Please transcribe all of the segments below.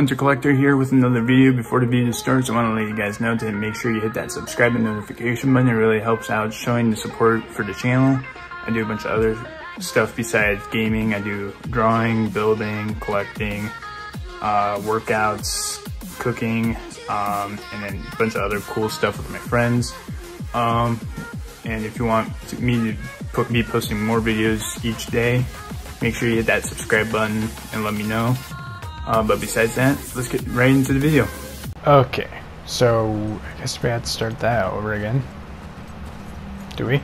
Hunter Collector here with another video. Before the video starts, I want to let you guys know to make sure you hit that subscribe and notification button. It really helps out showing the support for the channel. I do a bunch of other stuff besides gaming. I do drawing, building, collecting, uh, workouts, cooking, um, and then a bunch of other cool stuff with my friends. Um, and if you want me to put, be posting more videos each day, make sure you hit that subscribe button and let me know. Uh, but besides that, let's get right into the video. Okay, so I guess we had to start that over again. Do we?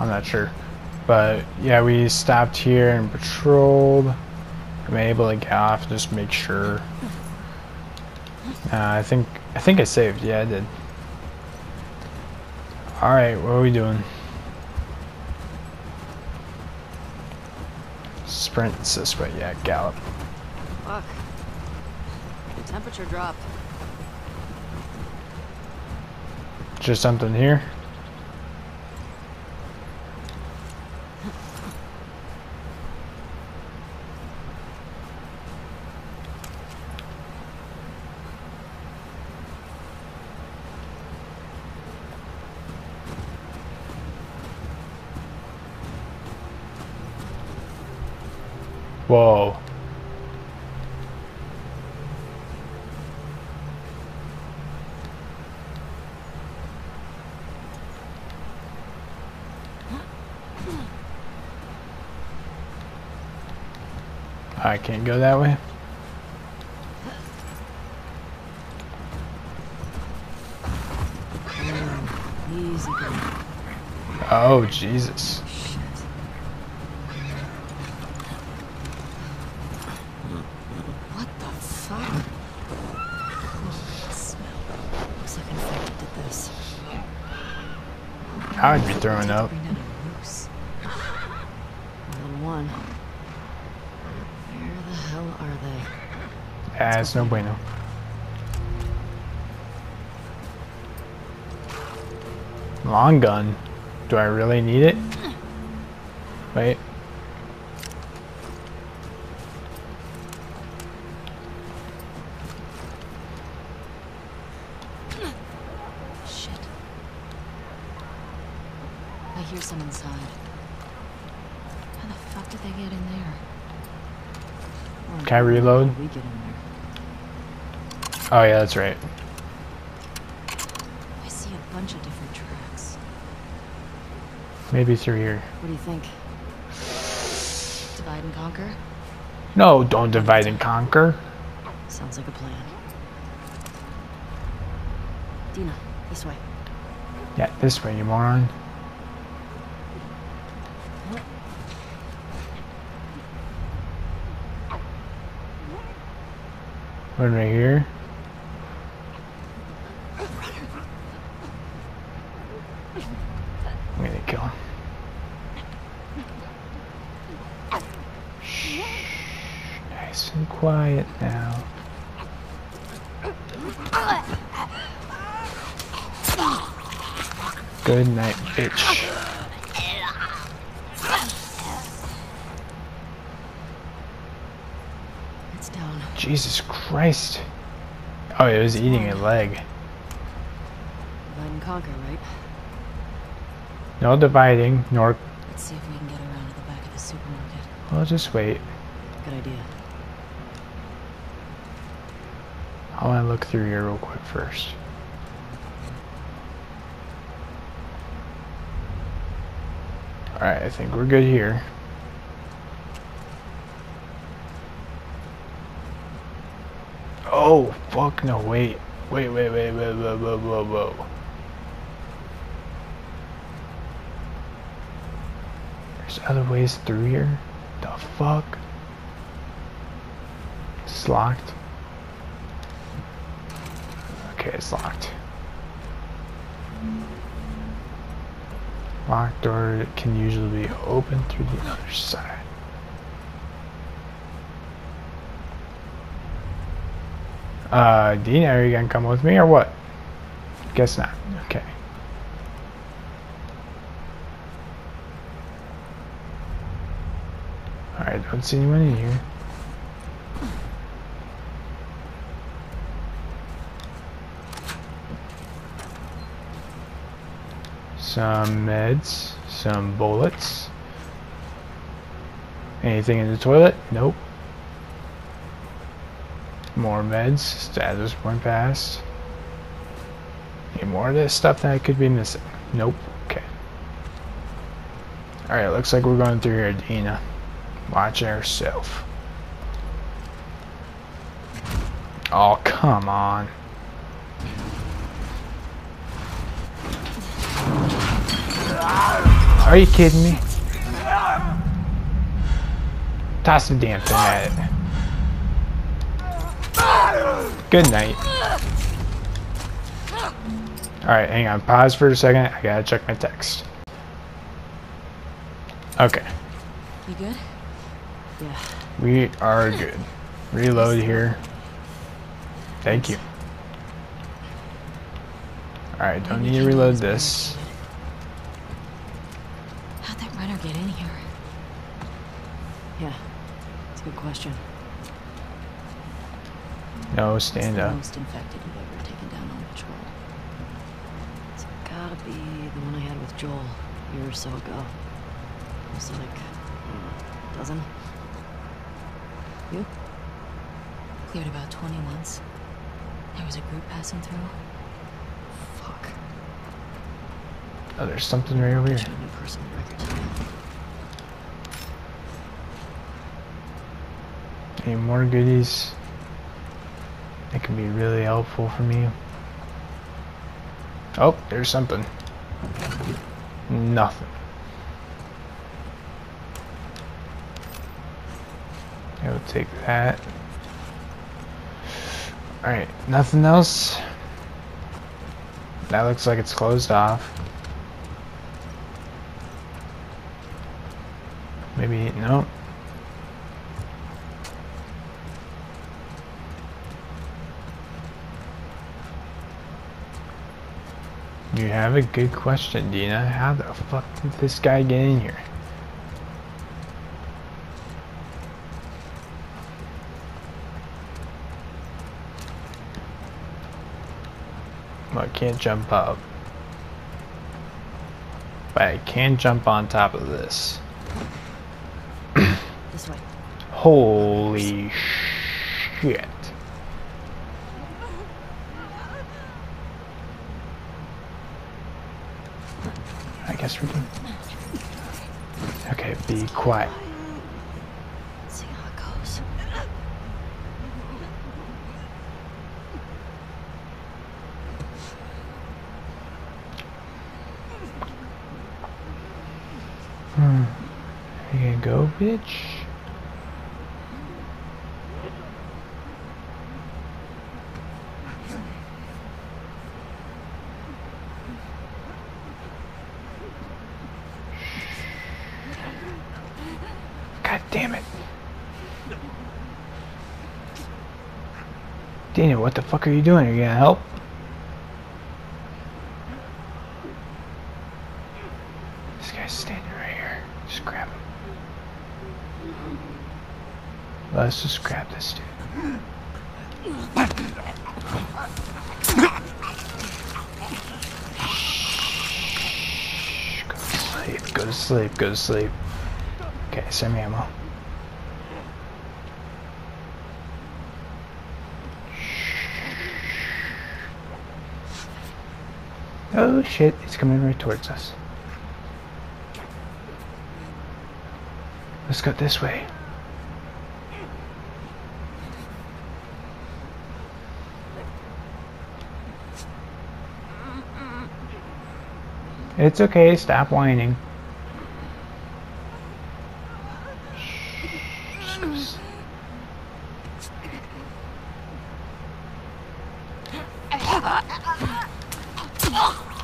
I'm not sure. But yeah, we stopped here and patrolled. I'm able to get off, just make sure. Uh, I think I think I saved. Yeah, I did. All right, what are we doing? Sprint's this way. Yeah, gallop. Fuck. The temperature dropped. Just something here. Whoa. I can't go that way. Oh, Jesus. Shit. What the fuck? Oh, that smell. Looks like infected did this. I would be throwing up. One. Where the hell are they? It's no bueno. Long gun. Do I really need it? Wait. Shit. I hear some inside. How the fuck did they get in there? Or Can I reload? how did We get in there. Oh yeah, that's right. I see a bunch of different tracks. Maybe through here. What do you think? Divide and conquer? No, don't divide and conquer. Sounds like a plan. Dina, this way. Yeah, this way, you moron. One right here. I'm gonna kill him. Shh. Nice and quiet now. Good night, bitch. It's down. Jesus Christ. Oh, it was eating a leg. Divide and conquer, right? No dividing, nor. Let's see if we can get around to the back of the supermarket. I'll just wait. Good idea. I want to look through here real quick first. Alright, I think we're good here. Oh, fuck no, wait. Wait, wait, wait, wait, whoa, whoa, whoa, whoa. There's other ways through here? The fuck? It's locked. Okay, it's locked. Locked door can usually be opened through the other side. Uh, are you gonna come with me or what? Guess not. Okay. Alright, don't see anyone in here. Some meds, some bullets. Anything in the toilet? Nope. More meds. Status point past. Any more of this stuff that I could be missing? Nope. Okay. Alright, looks like we're going through here, Dina. Watch yourself. Oh, come on. Are you kidding me? Toss the damn thing at it. Good night. Alright, hang on. Pause for a second. I gotta check my text. Okay. You good? Yeah. We are hmm. good. Reload here. Thank you. Alright, don't need to reload this. How'd that runner get in here? Yeah, it's a good question. Oh, no, stand up. most infected you've ever taken down on patrol. It's gotta be the one I had with Joel a year or so ago. It was like, a dozen? You? Cleared about 20 once. There was a group passing through. Fuck. Oh, there's something right over here. Should personal records. Any more goodies? That can be really helpful for me. Oh, there's something. Nothing. I will take that. Alright, nothing else. That looks like it's closed off. Maybe, no. You have a good question, Dina. How the fuck did this guy get in here? Well, I can't jump up. But I can jump on top of this. This way. Holy shit. I guess we're done. Okay, be quiet. Let's see how it goes. Hmm. You gonna go, bitch? God damn it. Dana, what the fuck are you doing? Are you gonna help? This guy's standing right here. Just grab him. Let's just grab this dude. Shh, Go to sleep, go to sleep, go to sleep. Okay, send me ammo. Oh shit, it's coming right towards us. Let's go this way. It's okay, stop whining. Just go s-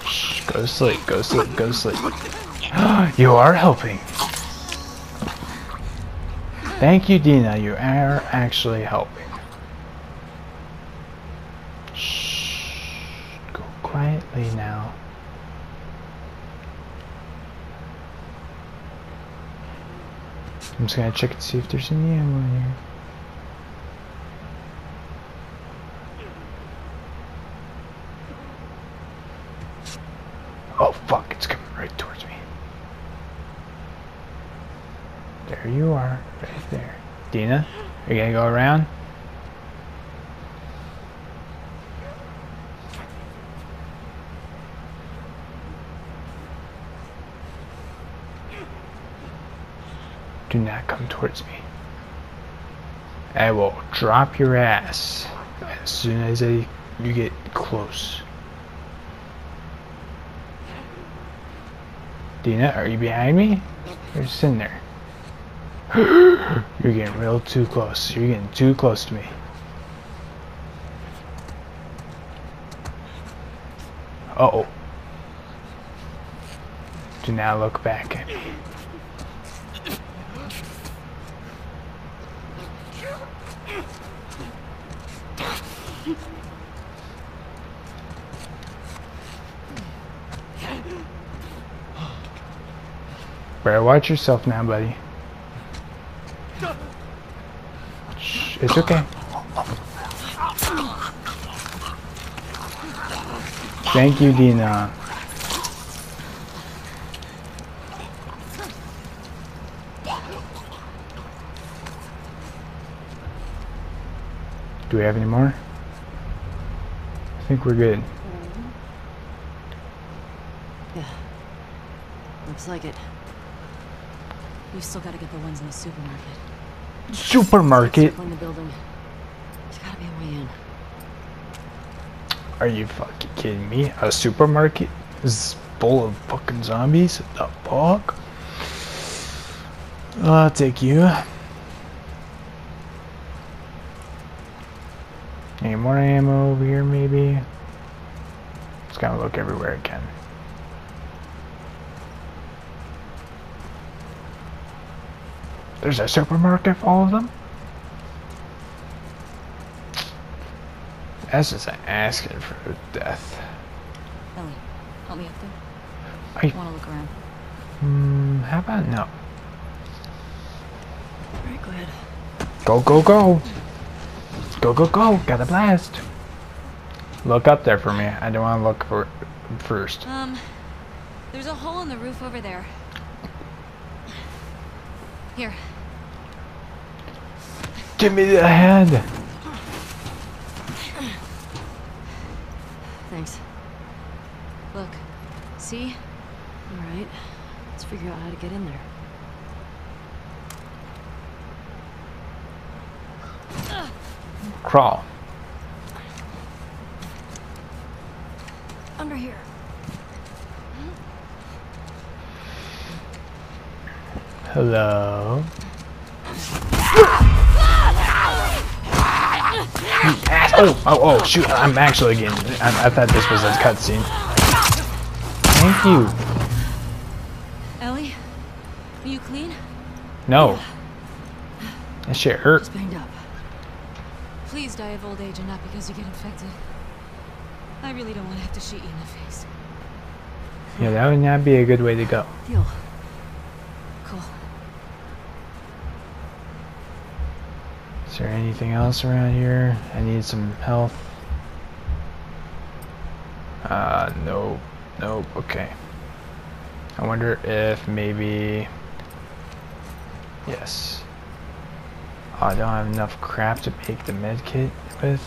Shh, Go to sleep, go sleep, go sleep. you are helping. Thank you, Dina. You are actually helping. Shh. Go quietly now. I'm just gonna check and see if there's any ammo in here. Oh fuck, it's coming. There you are, right there. Dina, are you gonna go around? Do not come towards me. I will drop your ass as soon as I, you get close. Dina, are you behind me? You're sitting there. You're getting real too close. You're getting too close to me. Uh oh. Do not look back at me. Better watch yourself now, buddy. It's okay. Thank you, Dina. Do we have any more? I think we're good. Yeah. Looks like it. We've still got to get the ones in the supermarket. Supermarket? Circling the building. There's gotta be a way in. Are you fucking kidding me? A supermarket is full of fucking zombies? The fuck? I'll take you. Any more ammo over here, maybe? Just gotta look everywhere I can. There's a supermarket for all of them? That's just asking for death. Ellie, help me up there. I, I want to look around. hmm, how about no? Alright, go ahead. Go, go, go! Go, go, go! Got a blast! Look up there for me. I don't want to look for first. Um, there's a hole in the roof over there. Here, Give me the hand. Thanks. look. See? Alright. Let's figure out how to get in there. Crawl. Under here. Hello? Oh, oh, oh, shoot, I'm actually getting, I, I thought this was a cutscene. Thank you. Ellie, are you clean? No. That shit hurt. Just banged up. Please die of old age and not because you get infected. I really don't want to have to shoot you in the face. Yeah, that would not be a good way to go. Deal. Cool. Is there anything else around here? I need some health. Uh, nope. Nope, okay. I wonder if maybe... Yes. Oh, I don't have enough crap to make the med kit with.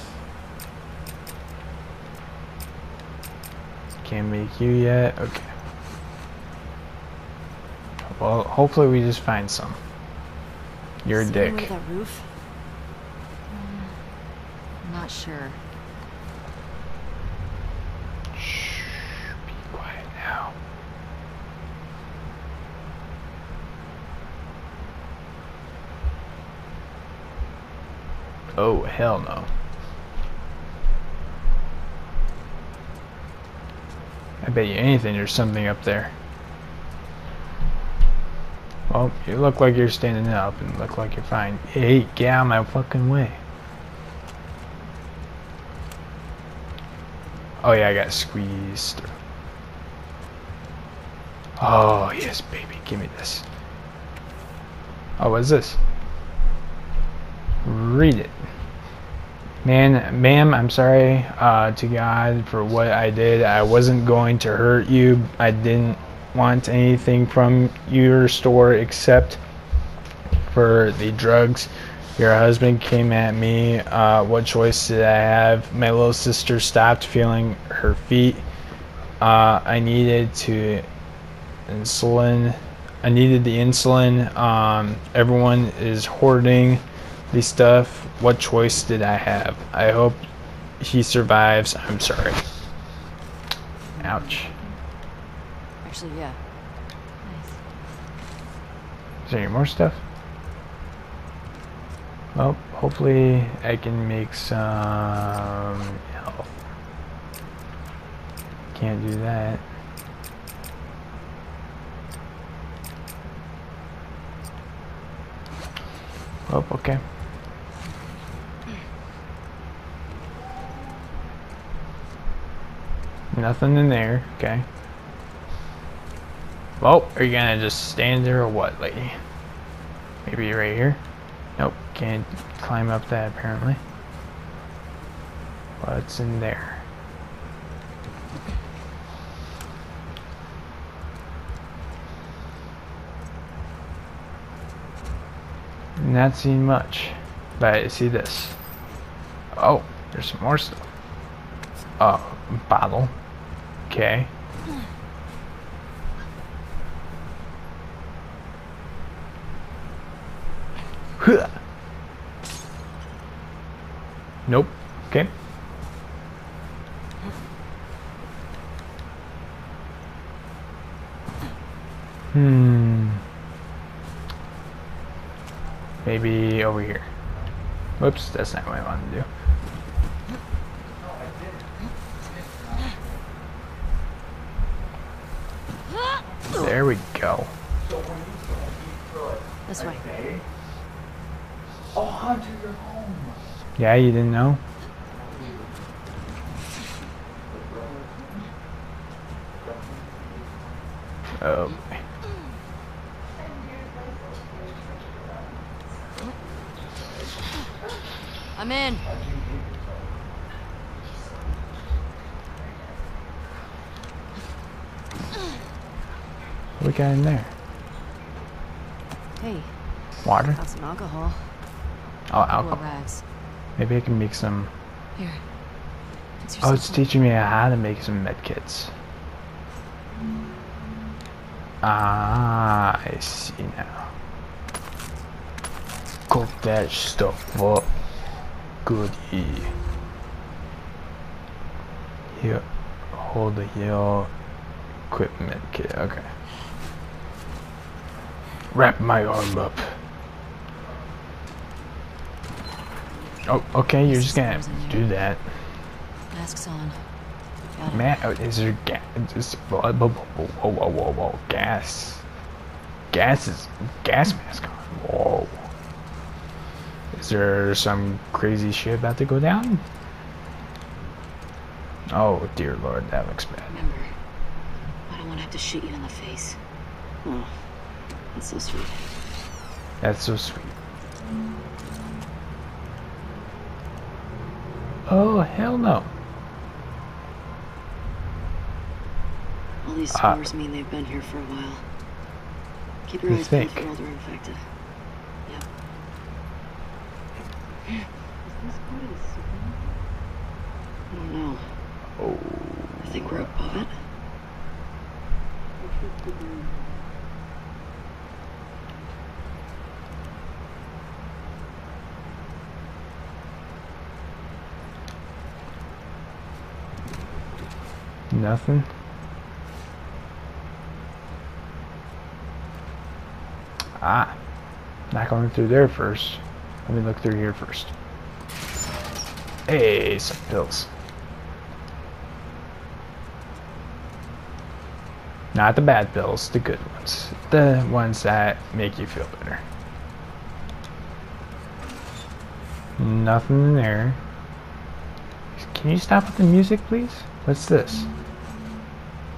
Can't make you yet? Okay. Well, hopefully we just find some. You're a dick. to that roof? I'm not sure. Shh, be quiet now. Oh, hell no. I bet you anything there's something up there. Well, you look like you're standing up and look like you're fine. Hey, get out of my fucking way. Oh yeah, I got squeezed. Oh yes, baby, give me this. Oh, what is this? Read it. Man, ma'am, I'm sorry uh, to God for what I did. I wasn't going to hurt you. I didn't want anything from your store except for the drugs. Your husband came at me. Uh, what choice did I have? My little sister stopped feeling her feet. Uh, I needed to insulin. I needed the insulin. Um, everyone is hoarding the stuff. What choice did I have? I hope he survives. I'm sorry. Ouch. Actually, yeah. Nice. Is there any more stuff? Well, hopefully I can make some health. Can't do that. Oh, okay. Nothing in there, okay. Well, are you gonna just stand there or what, lady? Maybe right here? Nope, can't climb up that apparently. What's in there? Not seen much, but I see this. Oh, there's some more stuff. Oh, bottle. Okay. Nope. Okay. Hmm. Maybe over here. Whoops, that's not what I wanted to do. There we go. This way. Yeah, you didn't know? Oh. I'm in. What we got in there? Hey, Water? got some alcohol. Oh, alcohol. Maybe I can make some. Here. Oh, it's teaching me how to make some med kits. Ah, I see now. Cook that stuff up. Goody. Here, hold the heel. Equipment kit. Okay. Wrap my arm up. Oh, okay. You're just gonna do that. Masks on. Man, oh, is there gas? Is, whoa, whoa, whoa, whoa, whoa, whoa, gas. Gas is gas mask on. Whoa. Is there some crazy shit about to go down? Oh dear lord, that looks bad. Remember, I don't want to have to shoot you in the face. Oh, that's so sweet. That's so sweet. Oh hell no. All these Ah. spores mean they've been here for a while. Keep your eyes peeled for older infected. Yep. Is this part of the? I don't know. Oh. I think we're above it. Nothing. Ah, not going through there first. Let me look through here first. Hey, some pills. Not the bad pills, the good ones. The ones that make you feel better. Nothing in there. Can you stop with the music, please? What's this?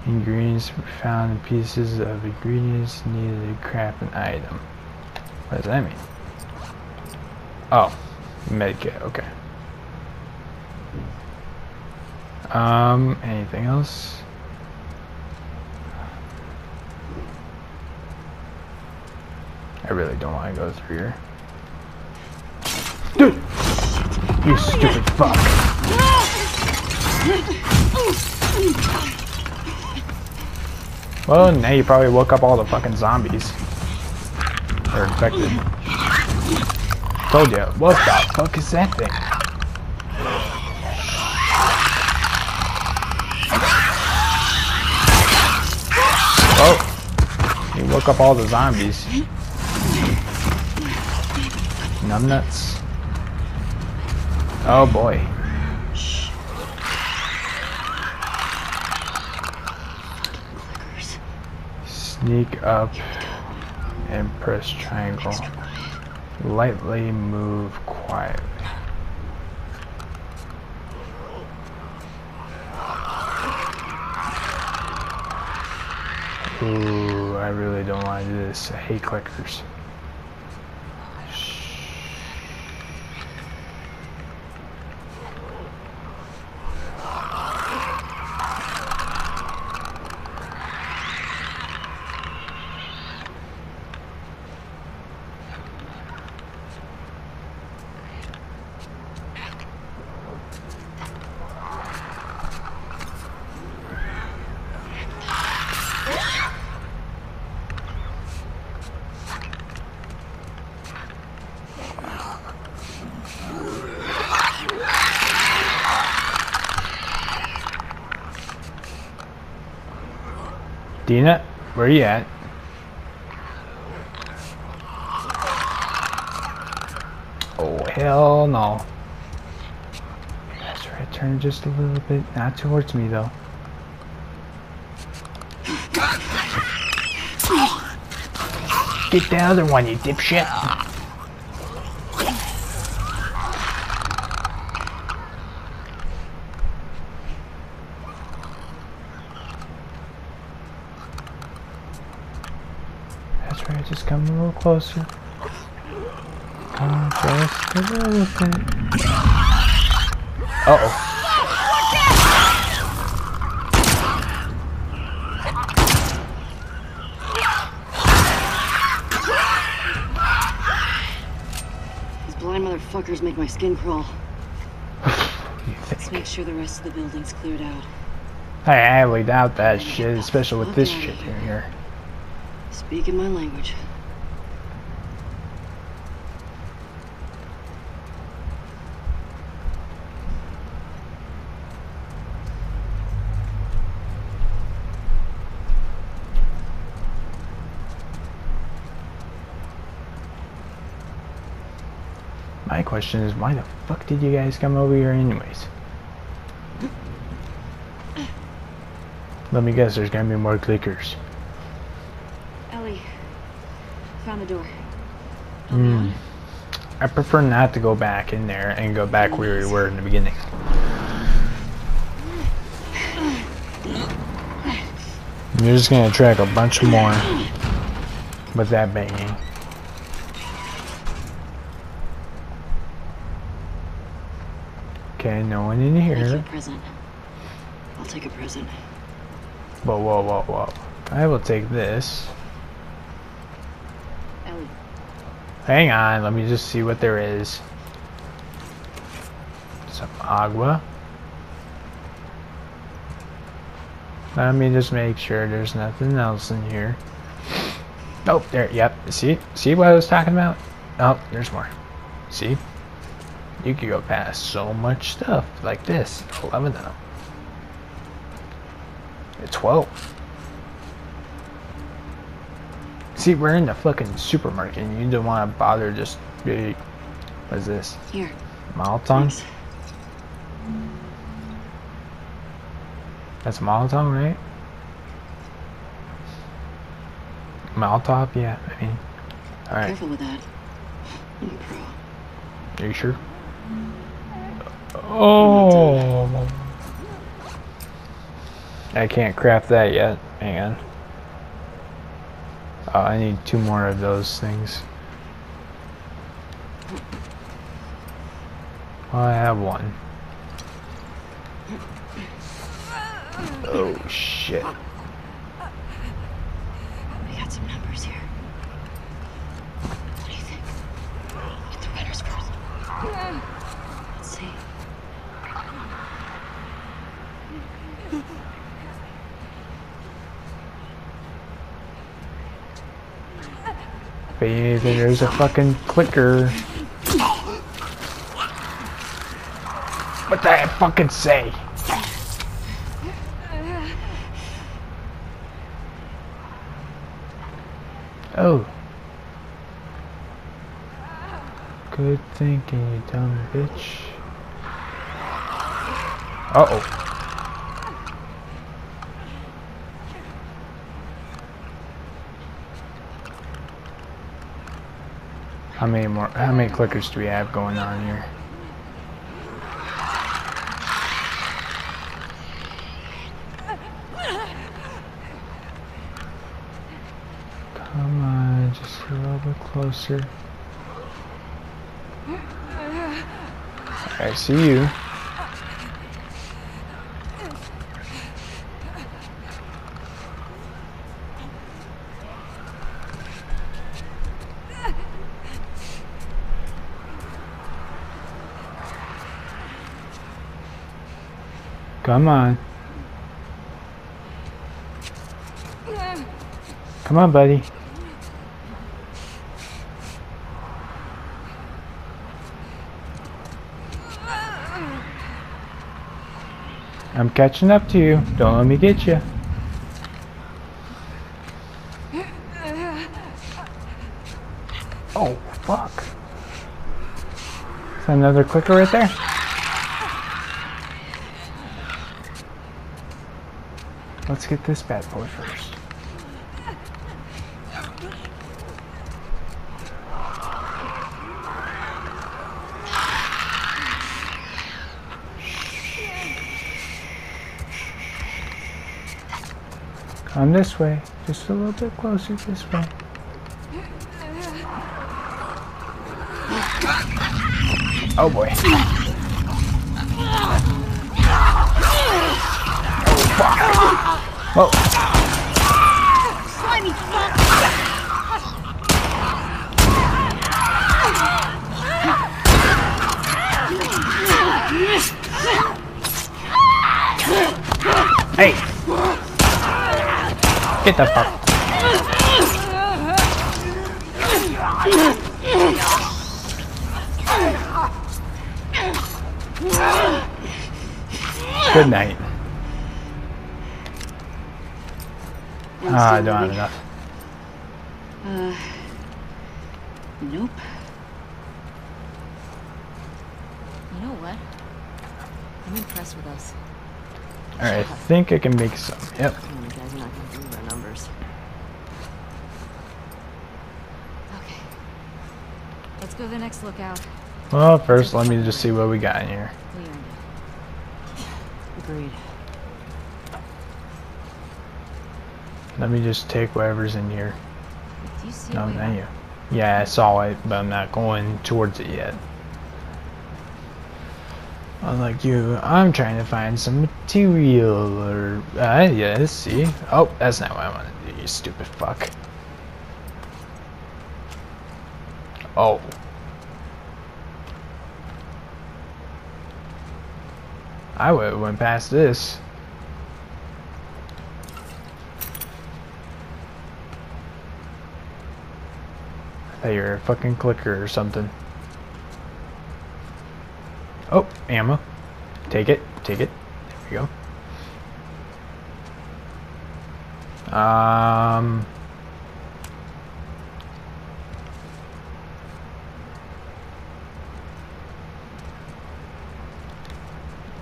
Ingredients were found in pieces of ingredients needed to craft an item. What does that mean? Oh, medkit. Okay. Um, anything else? I really don't want to go through here. Dude! You stupid fuck. Well, now you probably woke up all the fucking zombies. They're infected. Told you. What the fuck is that thing? Oh! You woke up all the zombies. Numbnuts. Oh boy. Clickers. Sneak up and press triangle. Lightly move quietly. Ooh, I really don't do this. I hate clickers. Dina, where you at? Oh, hell no. That's right, turn just a little bit. Not towards me, though. Get the other one, you dipshit. That's right, just come a little closer. Come just a little bit. Uh oh. These blind motherfuckers make my skin crawl. Let's make sure the rest of the building's cleared out. I highly doubt that shit, especially with this shit here. Speaking my language. Question is, why the fuck did you guys come over here anyways? Let me guess, there's gonna be more clickers. Ellie, found the door. Hmm. I prefer not to go back in there and go back where we were in the beginning. You're just gonna track a bunch more with that banging. Okay, no one in Thank you, here. present. I'll take a present. Whoa, whoa, whoa, whoa. I will take this. Ellie, Hang on, let me just see what there is. Some agua. Let me just make sure there's nothing else in here. Oh, there, yep. See? See what I was talking about? Oh, there's more. See? You could go past so much stuff like this. 11 of them. 12. See, we're in the fucking supermarket and you don't want to bother just. What is this? here. Molotov? That's Molotov, right? Molotov? Yeah, I mean. Alright, Careful with that. I'm a pro. are you sure? Oh! I can't craft that yet. Hang on. Oh, I need two more of those things. Well, I have one. Oh shit. We got some numbers here. Let's see. Baby, there's a fucking clicker. What did I fucking say? Oh. Good thinking, you dumb bitch. Uh How many more? How many clickers do we have going on here? Come on, just a little bit closer. I see you. Come on. Come on, buddy. I'm catching up to you. Don't let me get you. Oh, fuck. Is that another clicker right there? Let's get this bad boy first. Come this way. Just a little bit closer this way. Oh boy. Oh fuck. Whoa. Hey. Get the fuck. Good night. Ah, I don't have enough. Uh, nope. You know what? I'm impressed with us. Alright, I think I can make some. Yep. You guys are not gonna believe our numbers. Okay. Let's go to the next lookout. Well, first let me just see what we got in here. We earned it. Agreed. Let me just take whatever's in here. Do you see No, you. Yeah, I saw it, but I'm not going towards it yet. Unlike you, I'm trying to find some material or... Uh, yeah, let's see? Oh, that's not what I want to do, you stupid fuck. Oh. I would have went past this. I thought you were a fucking clicker or something. Oh, ammo. Take it, take it. There we go. Um...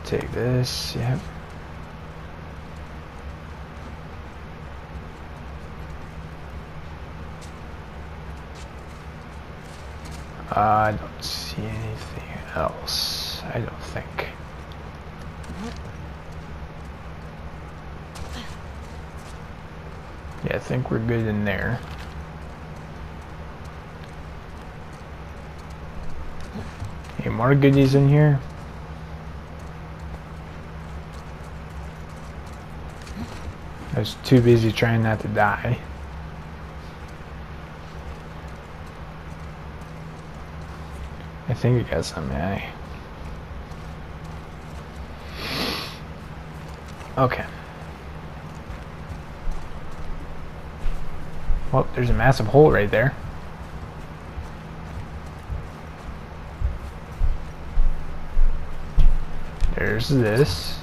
Take this, yep. I don't see anything else. I don't think. Yeah, I think we're good in there. Any more goodies in here? I was too busy trying not to die. Think I got some, yeah. Okay. Well, there's a massive hole right there. There's this.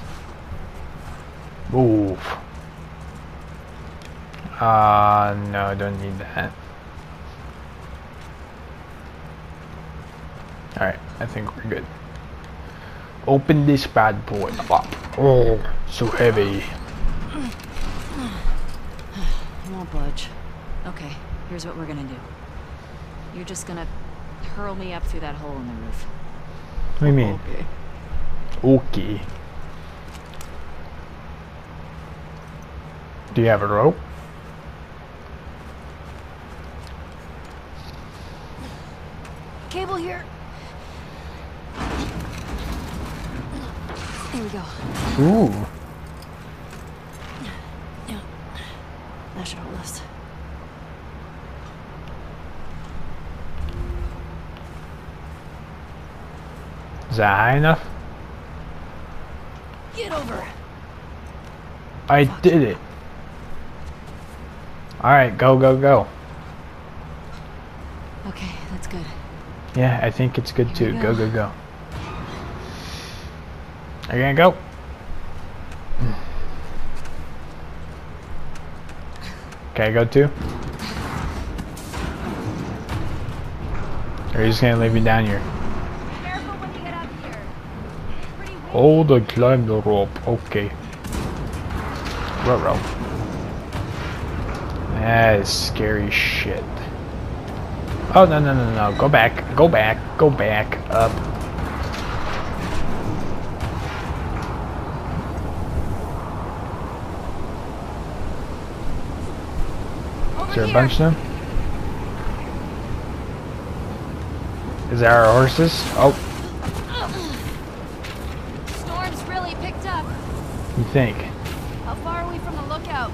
Move. Uh, no, I don't need that. Alright, I think we're good. Open this bad boy up. Oh, so heavy. Won't budge. Okay, here's what we're gonna do. You're just gonna hurl me up through that hole in the roof. What do you mean? Okay. Okay. Do you have a rope? Cable here. There we go. Ooh. Yeah. That should hold us. Is that high enough? Get over. I did it. Alright, go, go, go. Okay, that's good. Yeah, I think it's good Here too. Go, go. go, go. Are you gonna go? Okay, go too. Or are you just gonna leave me down here? Here. Hold climb the rope. Okay. Ruh-roh. That is scary shit. Oh, no, no, no, no. Go back. Go back. Go back. Up. There a bunch of them? Is there our horses? Oh, Storm's really picked up. you think? How far are we from the lookout?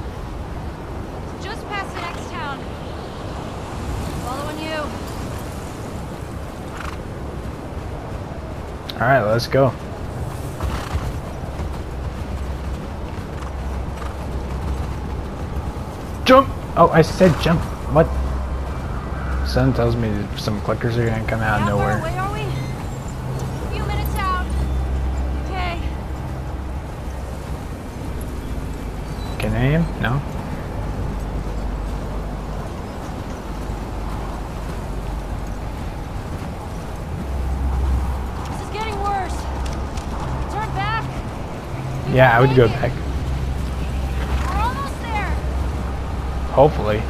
Just past the next town. Following you. Alright, let's go. Jump! Oh, I said jump. What? Sun tells me some clickers are gonna come out of nowhere. away are we? A few minutes out. Okay. Can I him? No? This is getting worse. Turn back. Yeah, I would go back. We're almost there. Hopefully. I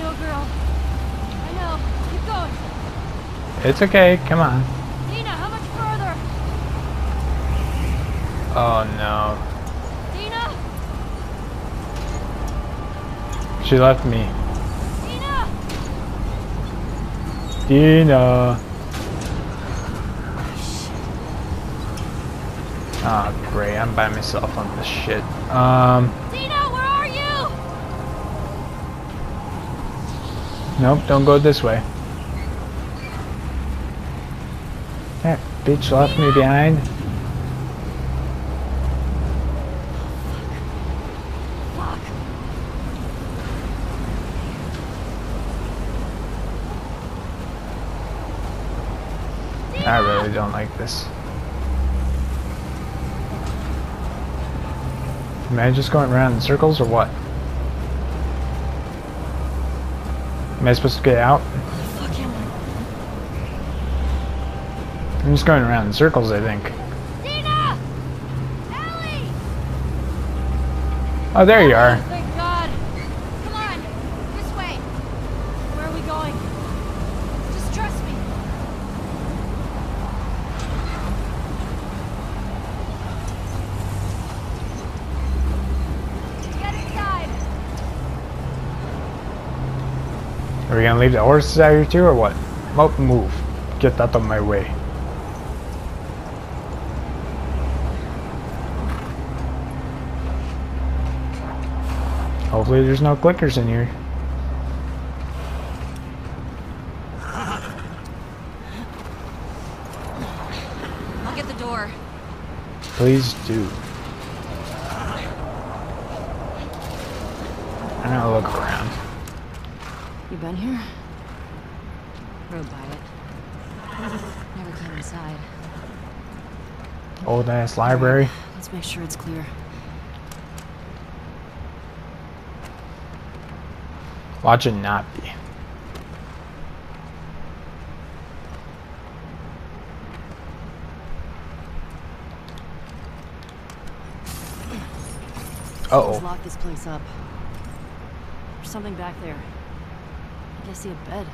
know, girl. I know. Keep going. It's okay, come on. Dina, how much further? Oh no. Dina? She left me. Dina? Dina. Oh great, I'm by myself on this shit. Um, nope, don't go this way. That bitch left me behind. I really don't like this. Am I just going around in circles or what? Am I supposed to get out? I'm just going around in circles, I think. Oh, there you are. gonna leave the horses out here too or what? Move, move. Get that on my way. Hopefully there's no clickers in here. I'll get the door. Please do. Old ass library. Let's make sure it's clear. Watch it not be. Uh Let's oh. lock this place up. There's something back there. I think I see a bed.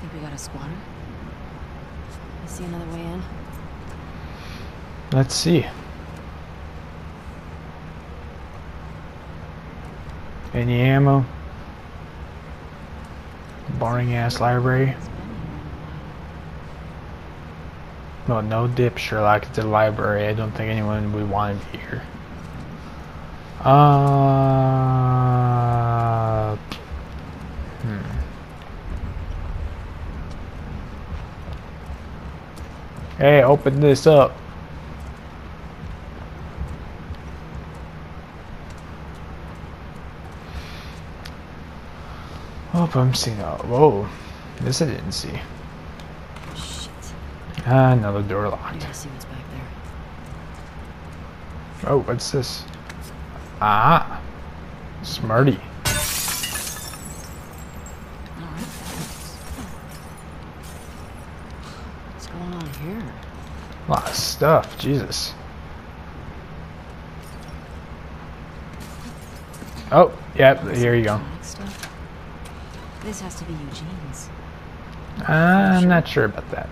Think we got a squatter? I see another way in. Let's see. Any ammo? Boring ass library. No, no dip, Sherlock. It's a library. I don't think anyone would want be here. Uh. Hmm. Hey, open this up. I'm seeing. Oh, whoa. This I didn't see. Shit. Ah, another door locked. gotta see what's back there. Oh, what's this? Ah, Smarty. What's going on here? A lot of stuff. Jesus. Oh, yep. Here you go. This has to be Eugene's. I'm not sure about that.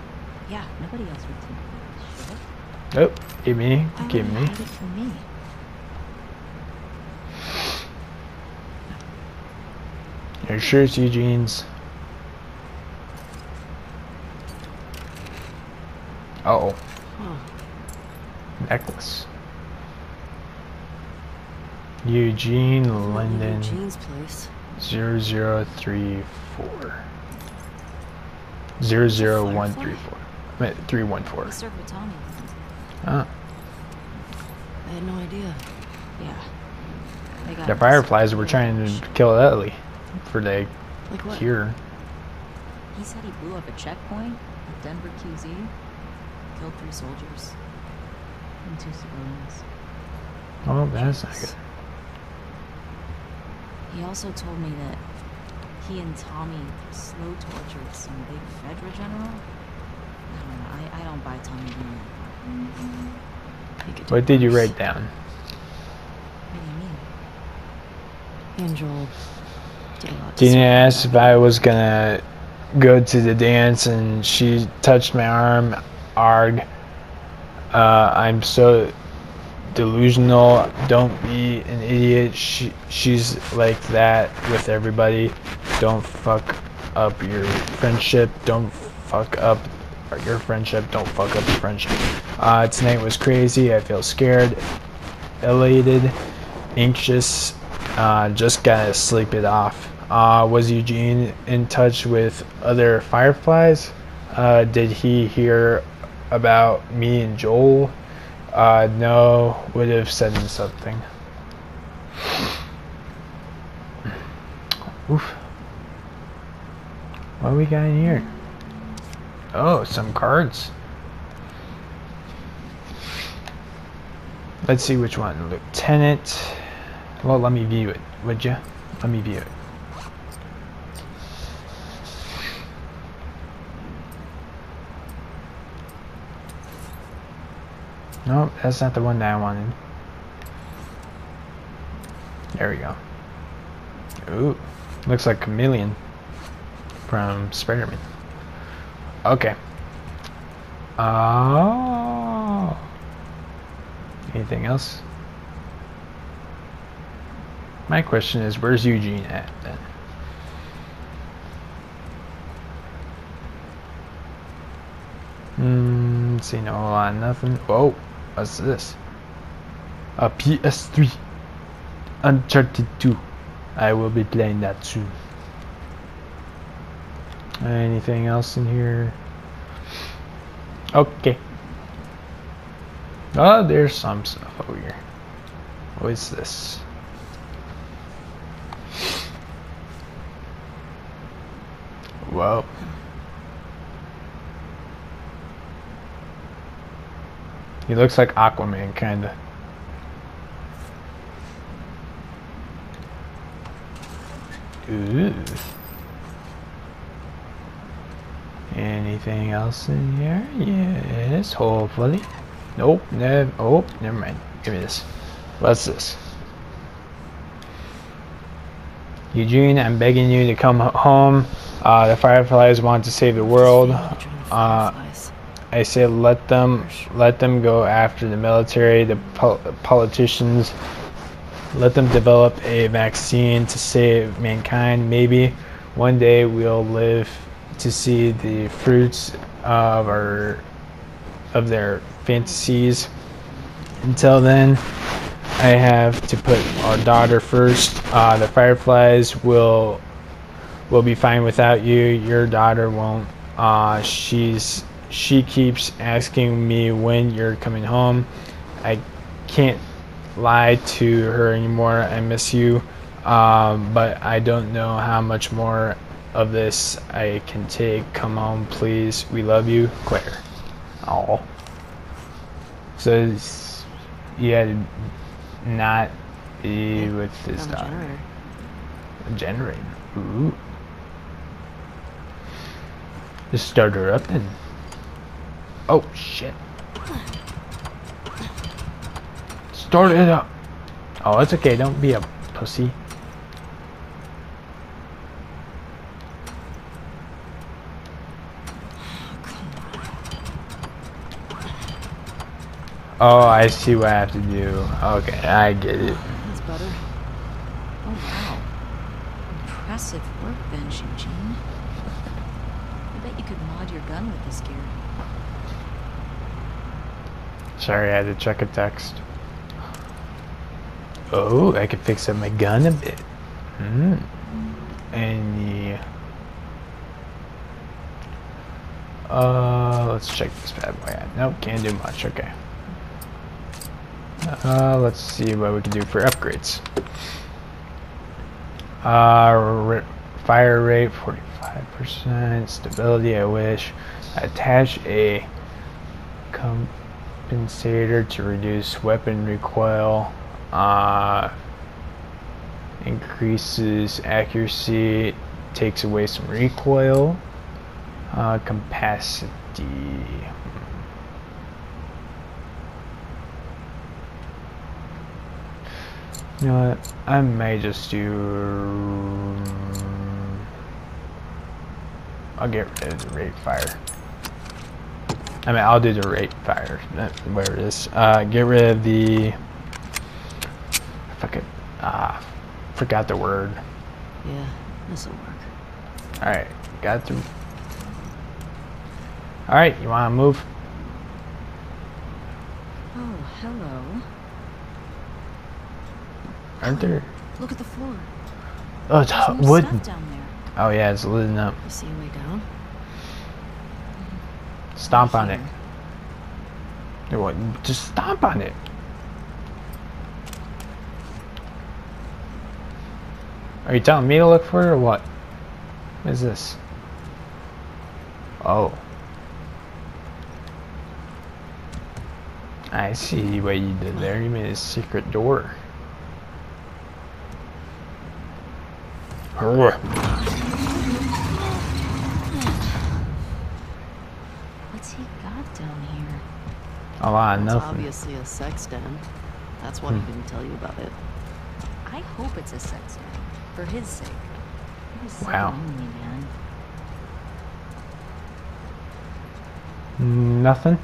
Yeah, nobody else would take this shit. Nope. Give me. Why Give me. he hide it from me? Your shirts, Eugene's. Uh oh. Huh. Necklace. Eugene Linden Eugene's place. 0034. 00134. I meant 314. He served. Ah, I had no idea. Yeah. The Fireflies were trying to kill Ellie for the Like what? cure. He said he blew up a checkpoint at Denver QZ, killed three soldiers and two civilians. Oh, that's not good. He also told me that he and Tommy slow tortured some big Fedra general. I don't know. I, I don't buy Tommy doing that. He could do What did you write down? What do you mean? He and did a lot. to asked if I was gonna go to the dance, and she touched my arm. Arg. Uh, I'm so delusional. Don't be an idiot. She, she's like that with everybody. Don't fuck up your friendship. Don't fuck up your friendship. Don't fuck up your friendship. Uh, tonight was crazy. I feel scared, elated, anxious. Uh, just gotta sleep it off. Uh, was Eugene in touch with other Fireflies? Uh, did he hear about me and Joel? Uh, no, would have said something. Oof. What we got in here? Oh, some cards. Let's see which one. Lieutenant. Well, let me view it, would you? Let me view it. No, that's not the one that I wanted. There we go. Ooh, looks like Chameleon from Spider-Man. Okay. Oh. Anything else? My question is, where's Eugene at then? Hmm, see no line, nothing. Whoa, what's this? A PS3. Uncharted 2. I will be playing that soon. Anything else in here? Okay. Oh, there's some stuff over here. What is this? Whoa. He looks like Aquaman, kinda. Ooh. Anything else in here? Yes, hopefully. Nope, never. oh, never mind. Give me this. What's this? Eugene, I'm begging you to come home. Uh, the Fireflies want to save the world. Uh. I say let them let them go after the military, the pol- politicians. Let them develop a vaccine to save mankind. Maybe one day we'll live to see the fruits of our of their fantasies. Until then, I have to put our daughter first. Uh, the Fireflies will will be fine without you. Your daughter won't. Uh, she's she keeps asking me when you're coming home. I can't lie to her anymore. I miss you, um, but I don't know how much more of this I can take. Come home, please. We love you, Claire. Oh. So you not be with his Found a daughter. generator. A generator. Ooh. Just start her up and. Oh shit. Start it up. Oh, it's okay. Don't be a pussy. Oh, I see what I have to do. Okay, I get it. That's better. Oh wow. Impressive workbench, Eugene. I bet you could mod your gun with this gear. Sorry, I had to check a text. Oh, I could fix up my gun a bit. Hmm. And. Uh, let's check this bad boy out. Nope, can't do much. Okay. Uh, let's see what we can do for upgrades. Uh, fire rate 45%, stability. I wish. Attach a compensator to reduce weapon recoil. Uh, increases accuracy, takes away some recoil. Uh, capacity. You know what? I may just do. I'll get rid of the rate fire. I mean, I'll do the rate fire, uh, where it is. Uh, get rid of the. It. Ah, forgot the word. Yeah, this'll work. Alright, got to. Alright, you wanna move? Oh, hello. Aren't there? Look at the floor. Oh, it's There's wood. down there. Oh, yeah, it's lit up. You see a way down? Stomp on it. What? Just stomp on it. Are you telling me to look for it or what? What is this? Oh. I see what you did there. You made a secret door. Hurrah. What's he got down here? A lot of It's obviously a sex den. That's why he Hmm. didn't tell you about it. I hope it's a sex den. For his sake. He so Wow. lonely, man. Nothing.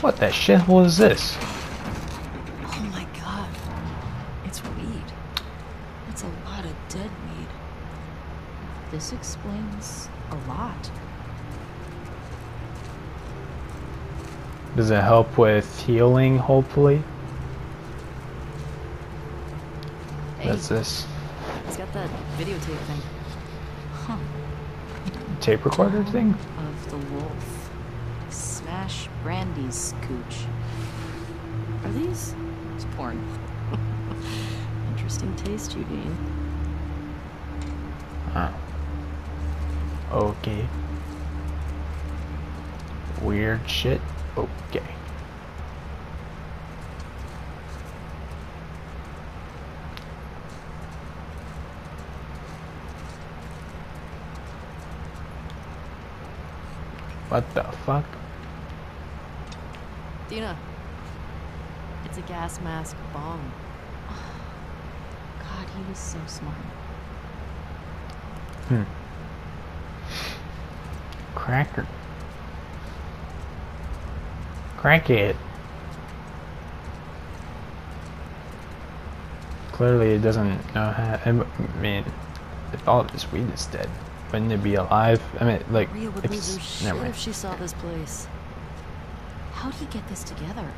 What the shit was this? Oh my god. It's weed. That's a lot of dead weed. This explains a lot. Does it help with healing, hopefully? Hey, That's this he's got that videotape thing. Huh. tape recorder thing? Of the wolf. Smash Brandy's cooch. Are these? It's porn. Interesting taste, Eugene. Oh. Okay. Weird shit. Okay. What the fuck? Dina. It's a gas mask bomb. God, he was so smart. Hmm. Cracker. Crack it. Clearly, it doesn't know how. I mean, if all this weed is dead, wouldn't it be alive? I mean, like, Rhea would if lose her shit never mind. if she saw this place. How'd he get this together?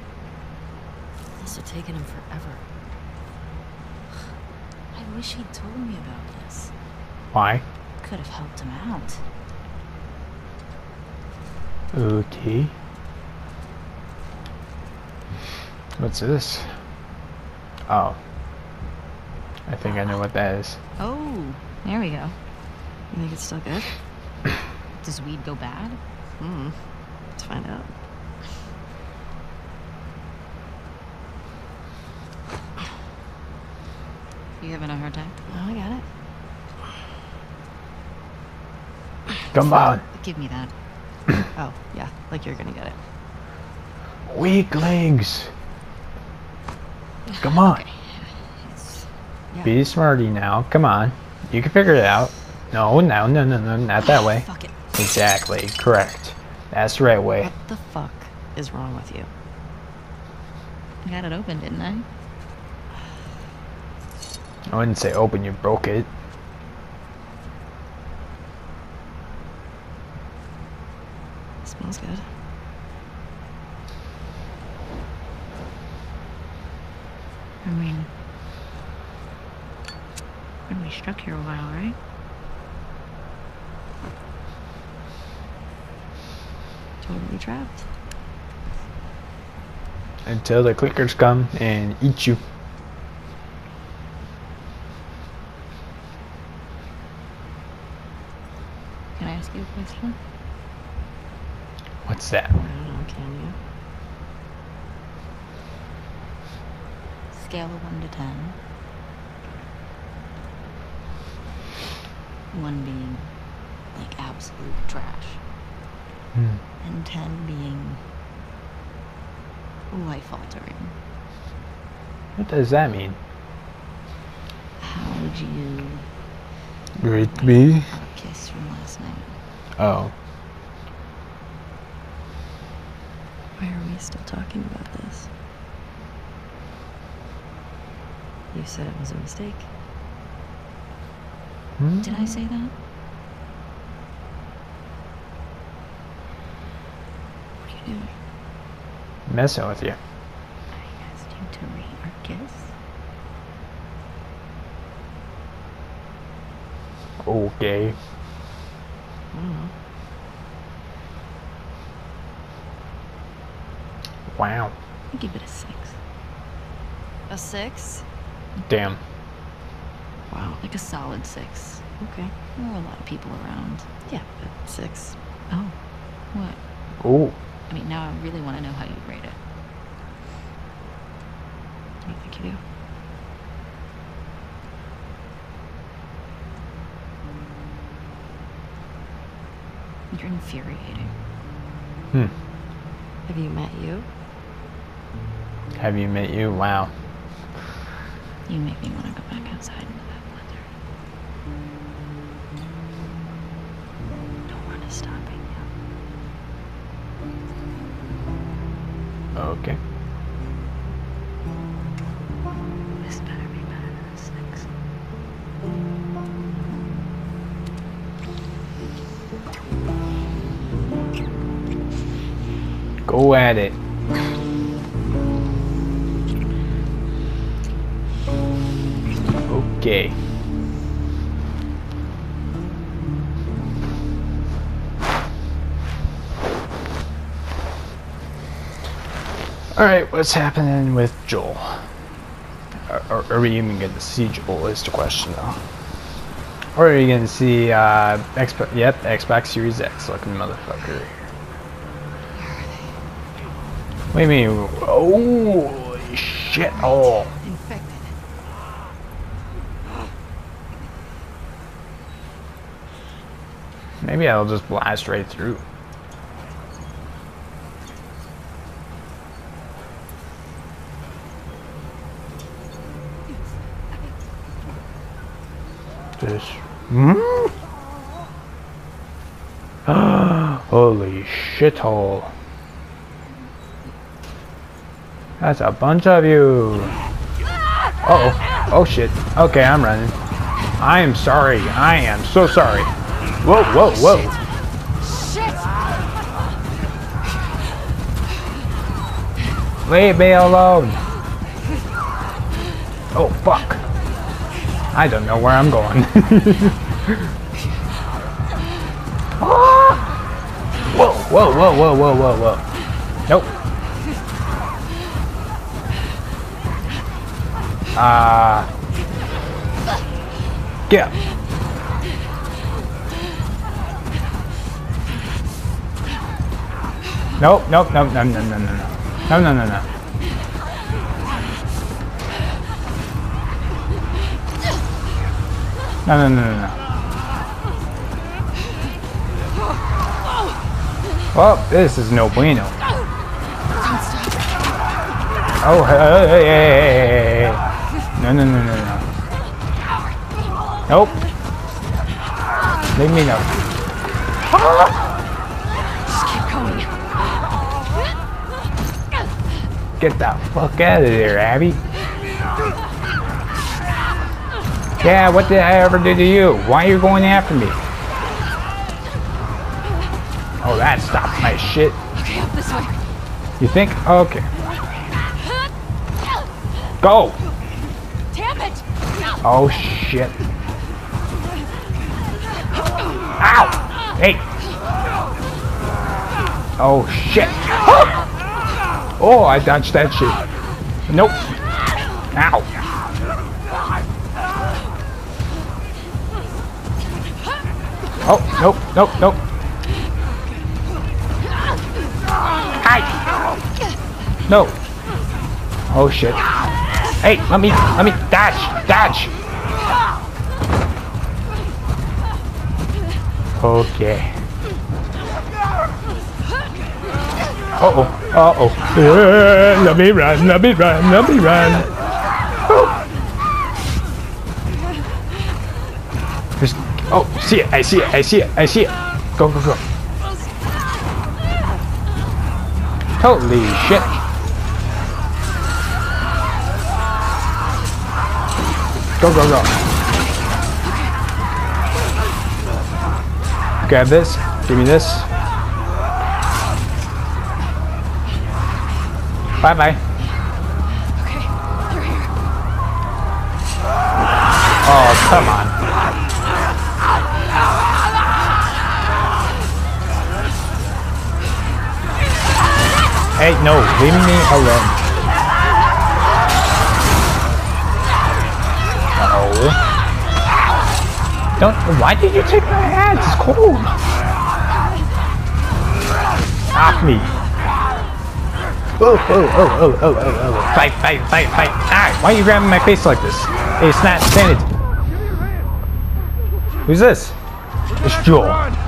Must have taken him forever. I wish he'd told me about this. Why? Could have helped him out. Okay. What's this? Oh. I think I know what that is. Oh, there we go. You think it's still good? Does weed go bad? Hmm. Let's find out. You having a hard time? Oh, I got it. Come on. Give me that. Oh, yeah. Like you're gonna get it. Weak legs. Come on. Yeah. Be smarty now. Come on. You can figure it out. No, no, no, no, no, not that way. fuck it. Exactly. Correct. That's the right way. What the fuck is wrong with you? I got it open, didn't I? I wouldn't say open, you broke it. smells good. I mean, when we stuck here a while, right? Totally trapped. Until the clickers come and eat you. Can I ask you a question? What's that? I don't know, can you? Scale of 1 to 10. 1 being like absolute trash, Hmm. and 10 being life altering. What does that mean? How would you Great me. have kiss from last night? Oh. Why are we still talking about this? You said it was a mistake. Hmm? Did I say that? What are you doing? Messing with you. I asked you to rate our kiss. Okay. I. Wow. I give it a 6. A six? Damn. Wow. Like a solid 6. Okay. There were a lot of people around. Yeah, but six. Oh, what? Oh. I mean, now I really want to know how you'd rate it. I don't you. You're infuriating. Hmm. Have you met you? Have you met you? Wow. You make me want to go back outside into that weather. Don't want to stop. Okay. What's happening with Joel? Are, are, we even going to see Joel is the question though. Or are you going to see, uh, Xbox, yep, Xbox Series X looking motherfucker. What do you mean? Oh, shit, oh. Infected. Maybe I'll just blast right through. This. Hmm? Holy shithole. That's a bunch of you. Uh oh. Oh shit. Okay, I'm running. I am sorry. I am so sorry. Whoa, whoa, whoa. Leave me alone. I don't know where I'm going. Ah! Whoa, whoa, whoa, whoa, whoa, whoa, whoa. Nope. Ah. get up. Nope, nope, nope, no, no, no, no, no. No, no, no, no. No, no, no, no, no. Well, this is no bueno. Oh, hey, hey, hey, hey. No, no, no, no, no. Nope. Leave me know. Just keep going. Get the fuck out of there, Abby. Yeah, what did I ever do to you? Why are you going after me? Oh, that stopped my shit. Okay, up this way. You think? Okay. Go! Damn it! Oh, shit. Ow! Hey! Oh, shit. Oh, I dodged that shit. Nope. Ow. Oh, nope, nope, nope. Hi! No. Oh, shit. Hey, let me, let me, dodge, dodge. Okay. Uh-oh, uh-oh. Uh, let me run, let me run, let me run. Oh. There's, oh, see it, I see it, I see it, I see it. Go, go, go. Holy shit. Go, go, go. Grab this. Give me this. Bye bye Hey, no, leave me alone. No. Don't. Why did you take my hands? It's cold. Off me. Oh, oh, oh, oh, oh, oh, oh. Fight, fight, fight, fight. Ah, why are you grabbing my face like this? Hey, it's not sanity. Who's this? It's Joel.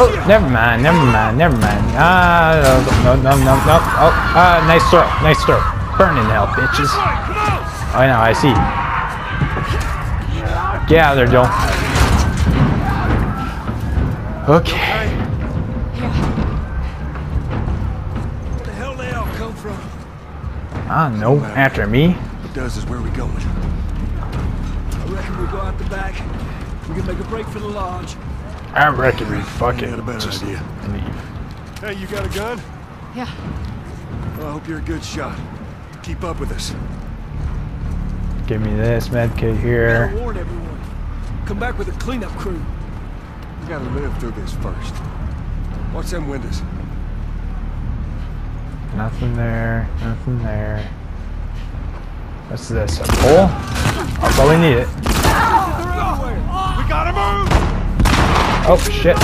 Oh, never mind, never mind, never mind. Ah, no, no, no, no, no. Oh, ah, nice throw, nice throw. Burn in hell, bitches. I know, I see. Get out of there, Joel. Okay. Where the hell they all come from? I don't know. After me? What does is where we going? I reckon we go out the back. We can make a break for the lodge. I reckon we fucking Got a better just idea. leave. Hey, you got a gun? Yeah. Well, I hope you're a good shot. Keep up with us. Give me this med kit here. Warn everyone. Come back with a cleanup crew. We gotta live through this first. Watch them windows. Nothing there. Nothing there. What's this? A pole? I'll probably need it. We gotta move! Oh shit.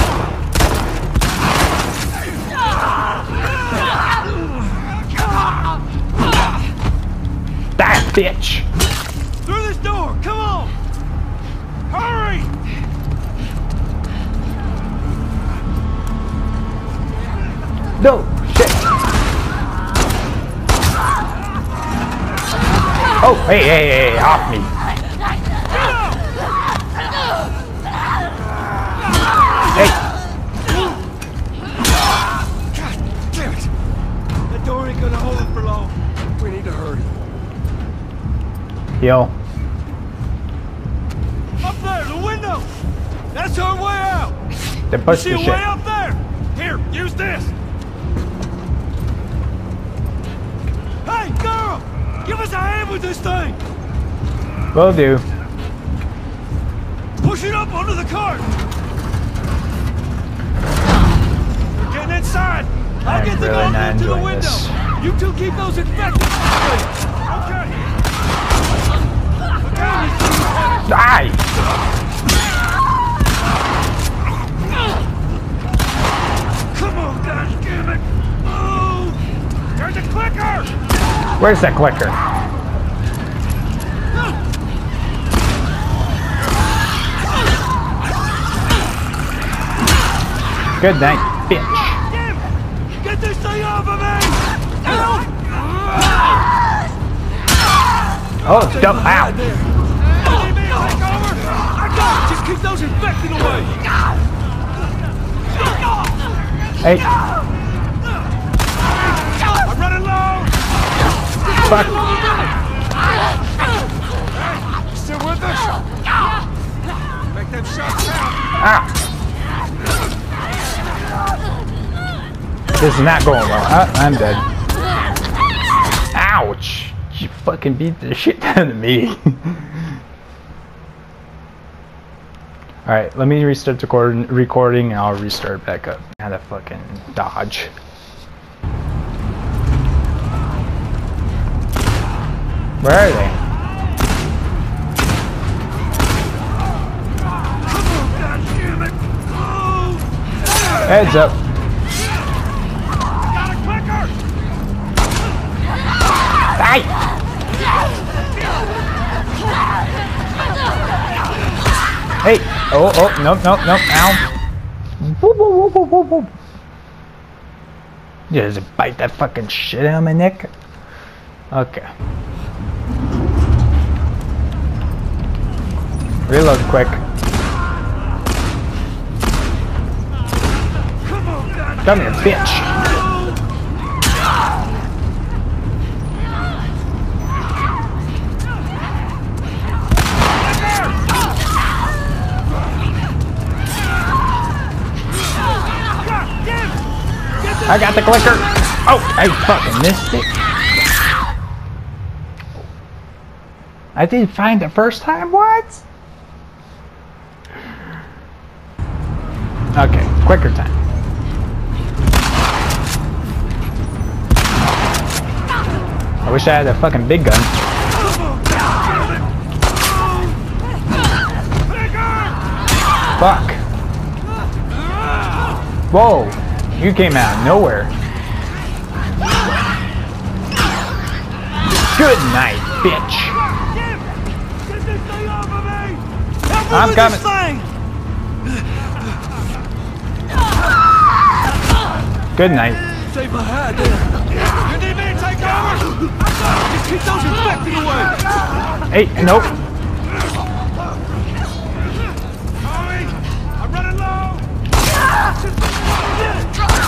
That bitch! Through this door! Come on! Hurry! No! Shit! Oh, hey, hey, hey, off me. Heal. Up there, the window! That's our way out! Then push See the shit. way up there? Here, use this! Hey, girl! Give us a hand with this thing! Will do. Push it up under the cart! We're getting inside! I'll I'm get the really gun into the window! this. You two keep those infected! Okay! Look out! Die! Come on, guys, damn it! Move! There's a clicker! Where's that clicker? Good night, bitch. Get this thing off of me! Oh, dump out. Keep those infected away! Hey, I'm running low! fuck. Still with us? Make them shots count. Ah. This is not going well. Ah, I'm dead. Ouch. You fucking beat the shit out of me. Alright, let me restart the recording, recording and I'll restart back up. How to fucking dodge. Where are they? Heads up. A! Hey! Hey! Oh, oh, nope, nope, nope, ow. Whoop, whoop, whoop, whoop, whoop, just bite that fucking shit out of my neck? Okay. Reload quick. Come here, bitch. I got the clicker. Oh, I fucking missed it. I didn't find it first time. What? Okay, quicker time. I wish I had a fucking big gun. Fuck. Whoa, you came out of nowhere. Good night, bitch. Get this thing off of me! Help me I'm with coming. this thing! Good night. Save my there. You need me to take over? I got it. Just keep those infected away. Hey, nope. Hurry! I'm running low.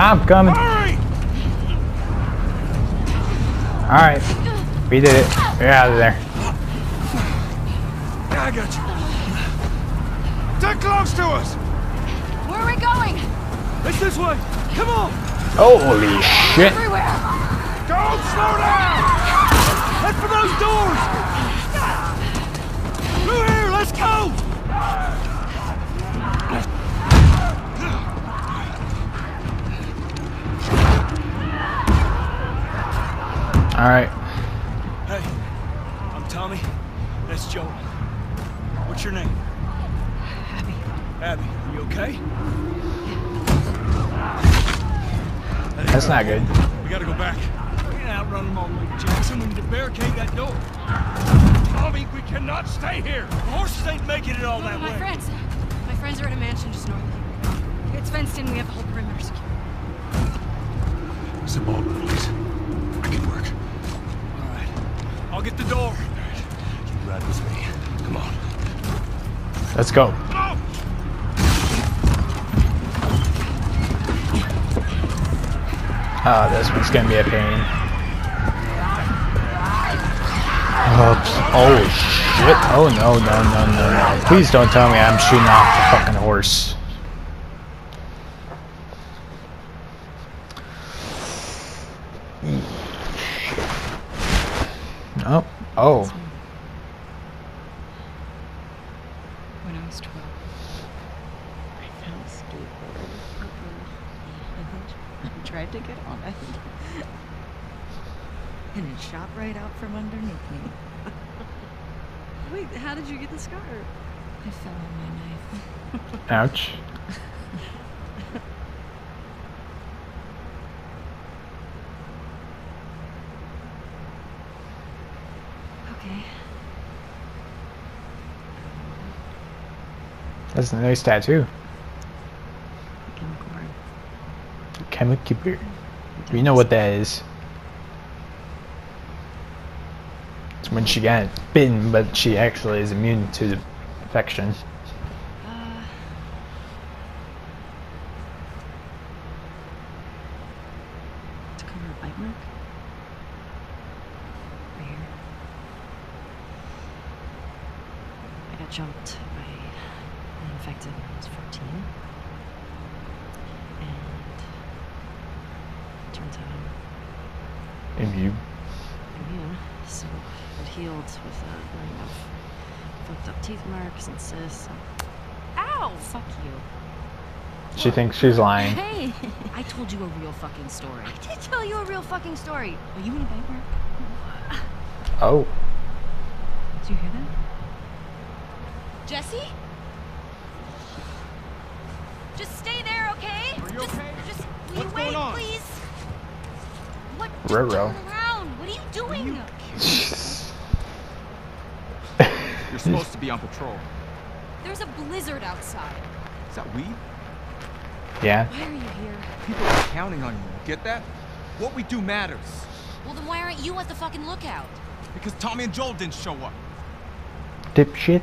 I'm coming. Alright. We did it. We're out of there. Yeah, I got you. They're close to us! Where are we going? It's this way! Come on! Holy shit. Everywhere! Don't slow down! Head for those doors! Through here, let's go! Alright. Hey, I'm Tommy. That's Joel. What's your name? Abby. Abby. Are you okay? That's not good. We gotta go back. We can't outrun them all the way to Jackson. We need to barricade that door. Tommy, we cannot stay here. The horses ain't making it all that my way. friends. My friends are at a mansion just north of here. It's fenced in. We have the whole perimeter secure. Zip all the please. I can work. All right. I'll get the door. All right. You ride with me. Come on. Let's go. Go! Oh, this one's gonna be a pain. Oops. Oh shit. Oh no, no, no, no, no. Please don't tell me I'm shooting off the fucking horse. No. Oh. When I was 12, I found a skateboard up in the village. I tried to get on it. And it shot right out from underneath me. Wait, how did you get the scar? I fell on Ouch. Okay. That's a nice tattoo. Chemical beard. You know what that is. It's when she got bitten, but she actually is immune to the infection. Uh, to cover a bite mark? Right here. I got jumped by an infected when I was 14. And turns out I'm Immune. immune, so it healed with a ring of fucked up teeth marks and cysts. and- Ow! Fuck you. She thinks she's lying. Hey! I told you a real fucking story. I did tell you a real fucking story. Are you in a bite mark? Oh. Did you hear that? Jesse? Just stay there, okay? Are you just, okay? Just will What's you wait, going on? please? What? Just Turn around. What are you doing? You're supposed to be on patrol. There's a blizzard outside. Is that weed? Yeah. Why are you here? People are counting on you. you Get that? What we do matters. Well, then why aren't you at the fucking lookout? Because Tommy and Joel didn't show up. Dipshit.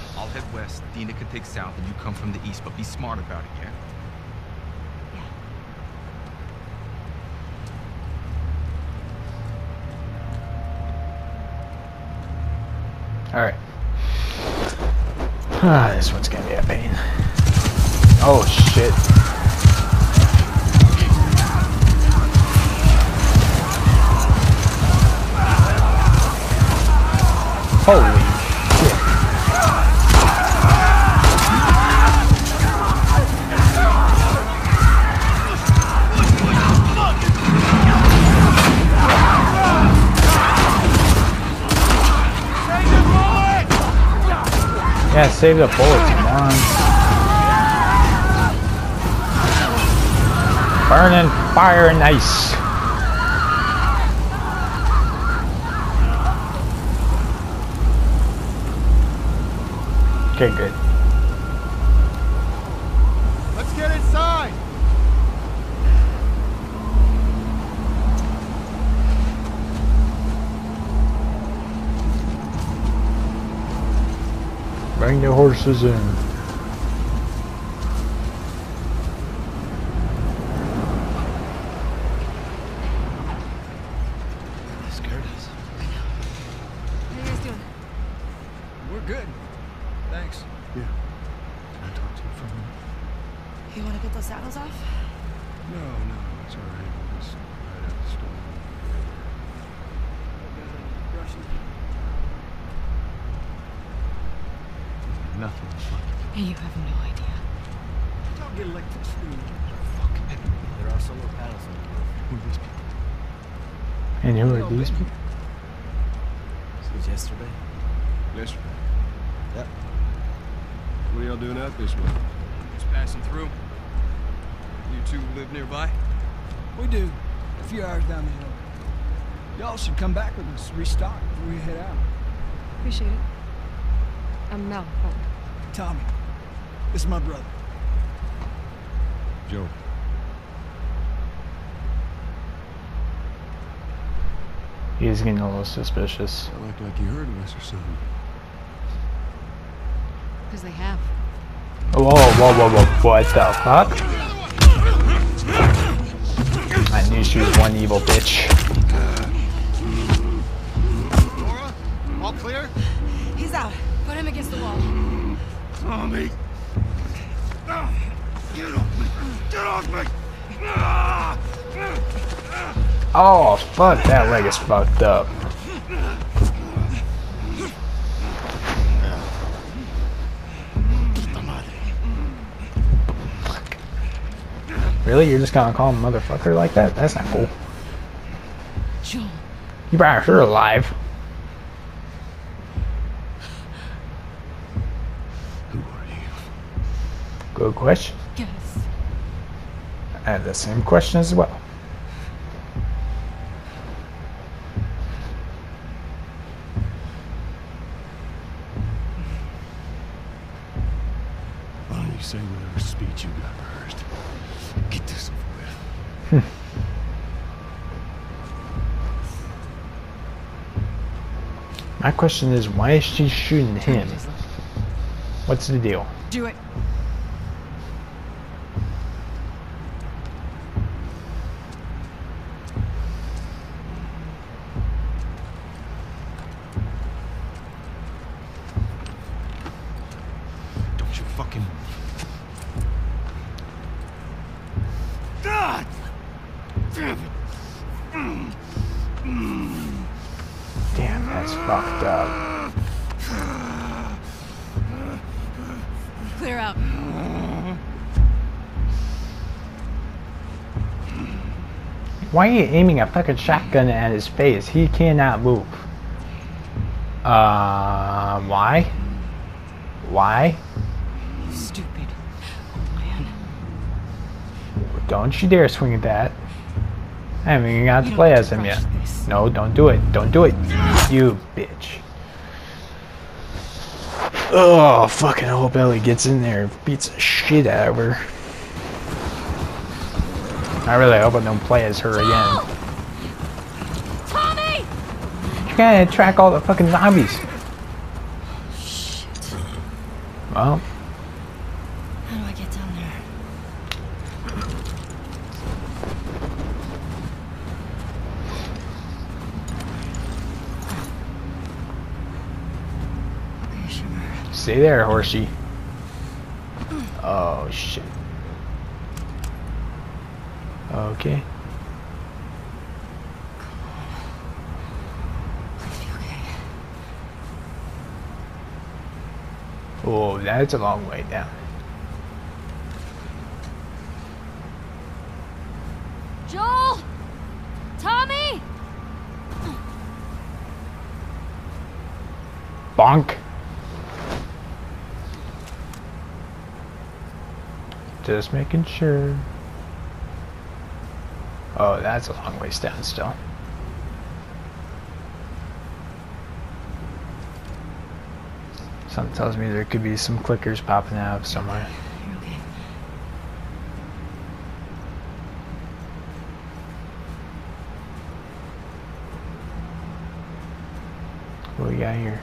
I'll head west. Dina can take south, and you come from the east. But be smart about it, yeah? Yeah. Alright. Ah, this one's gonna be a pain. Oh shit. Holy Yeah, save the bullets, come on. Burning fire and ice. Okay, good. Horses in. Scared us. How you guys doing? We're good. Thanks. Yeah. Can I talk to you for a minute? You want to get those saddles off? No, no, it's all right. We'll just ride out the storm. Nothing. You have no idea. Don't get electric screwed. Fuck. There are solar panels on the roof. Who are these people? And who are these people? Since yesterday? Yesterday. Yep. What are y'all doing out this way? Just passing through. You two live nearby? We do. A few hours down the hill. Y'all should come back with us, restock before we head out. Appreciate it. I'm Mel. Tommy, this is my brother. Joel. He is getting a little suspicious. I act like you heard of us or something. because they have. Whoa, whoa, whoa, whoa, what the fuck? I knew she was one evil bitch. Laura? All clear? He's out. Put him against the wall. Tommy! Ah, Get off me! Get off me! Oh, fuck, that leg is fucked up. Really? You're just gonna call him motherfucker like that? That's not cool. Joel. You brought her alive. Who are you? Good question. Yes. I have the same question as well. Why don't you say whatever speech you got first? Get this over with. My question is, why is she shooting him? What's the deal? Do it. That's fucked up. Clear out. Why are you aiming a fucking shotgun at his face? He cannot move. Uh, why? Why? Stupid. Oh man. Don't you dare swing at that. I haven't even got to play as him yet. this. No, don't do it. Don't do it. You bitch. Oh, fucking hope Ellie gets in there and beats the shit out of her. I really hope I don't play as her again. Tommy! You gotta track all the fucking zombies. Well, How do I get down there? Okay, Shimmer. Stay there, horsey. Oh, shit. Okay. Okay. Oh, that's a long way down. Joel! Tommy! Bonk. Just making sure. Oh, that's a long ways down still. Something tells me there could be some clickers popping out somewhere. Okay. What we got here?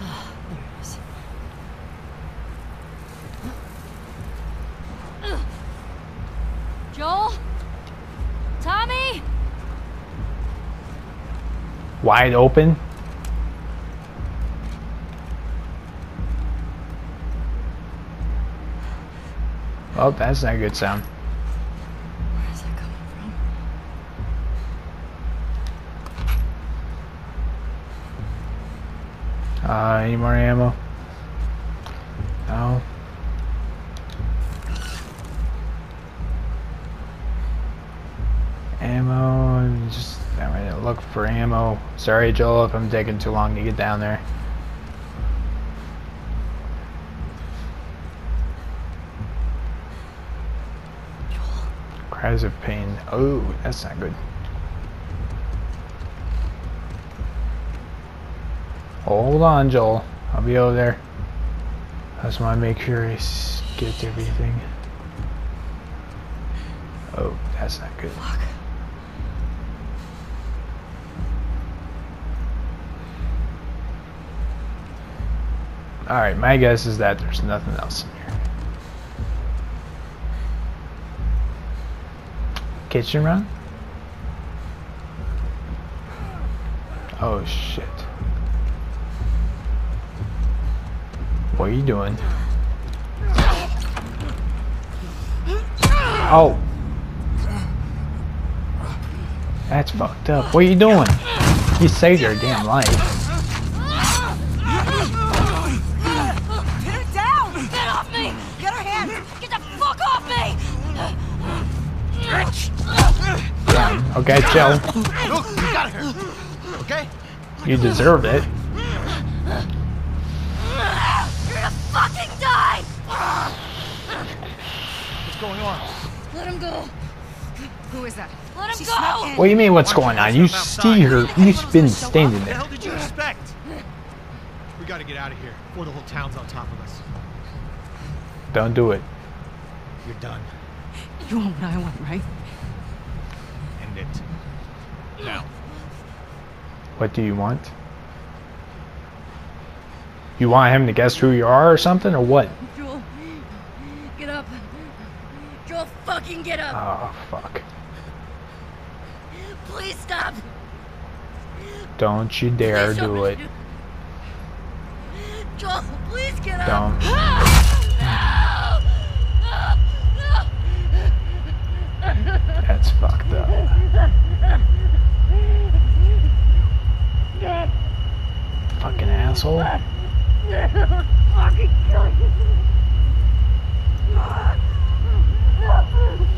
There it is. Joel? Tommy? Wide open. Oh, that's not a good sound. Where is that coming from? Uh, any more ammo? For ammo. Sorry, Joel, if I'm taking too long to get down there. Cries of pain. Oh, that's not good. Hold on, Joel. I'll be over there. I just want to make sure I get everything. Oh, that's not good. Fuck. Alright, my guess is that there's nothing else in here. Kitchen run? Oh shit. What are you doing? Oh. That's fucked up. What are you doing? You saved your damn life. Okay, chill. Look, we got her. Okay? You deserve it. You're gonna fucking die! What's going on? Let him go! Who is that? Let him She's go! What do you mean what's going on? You see her, you've been standing What the there. hell did you expect? We gotta get out of here before the whole town's on top of us. Don't do it. You're done. You want what I want, right? End it. Now. What do you want? You want him to guess who you are or something, or what? Joel, get up. Joel, fucking get up. Oh, fuck. Please stop. Don't you dare do it. Joel, please get up. Don't. Ah! No! No! That's fucked up. Fucking asshole.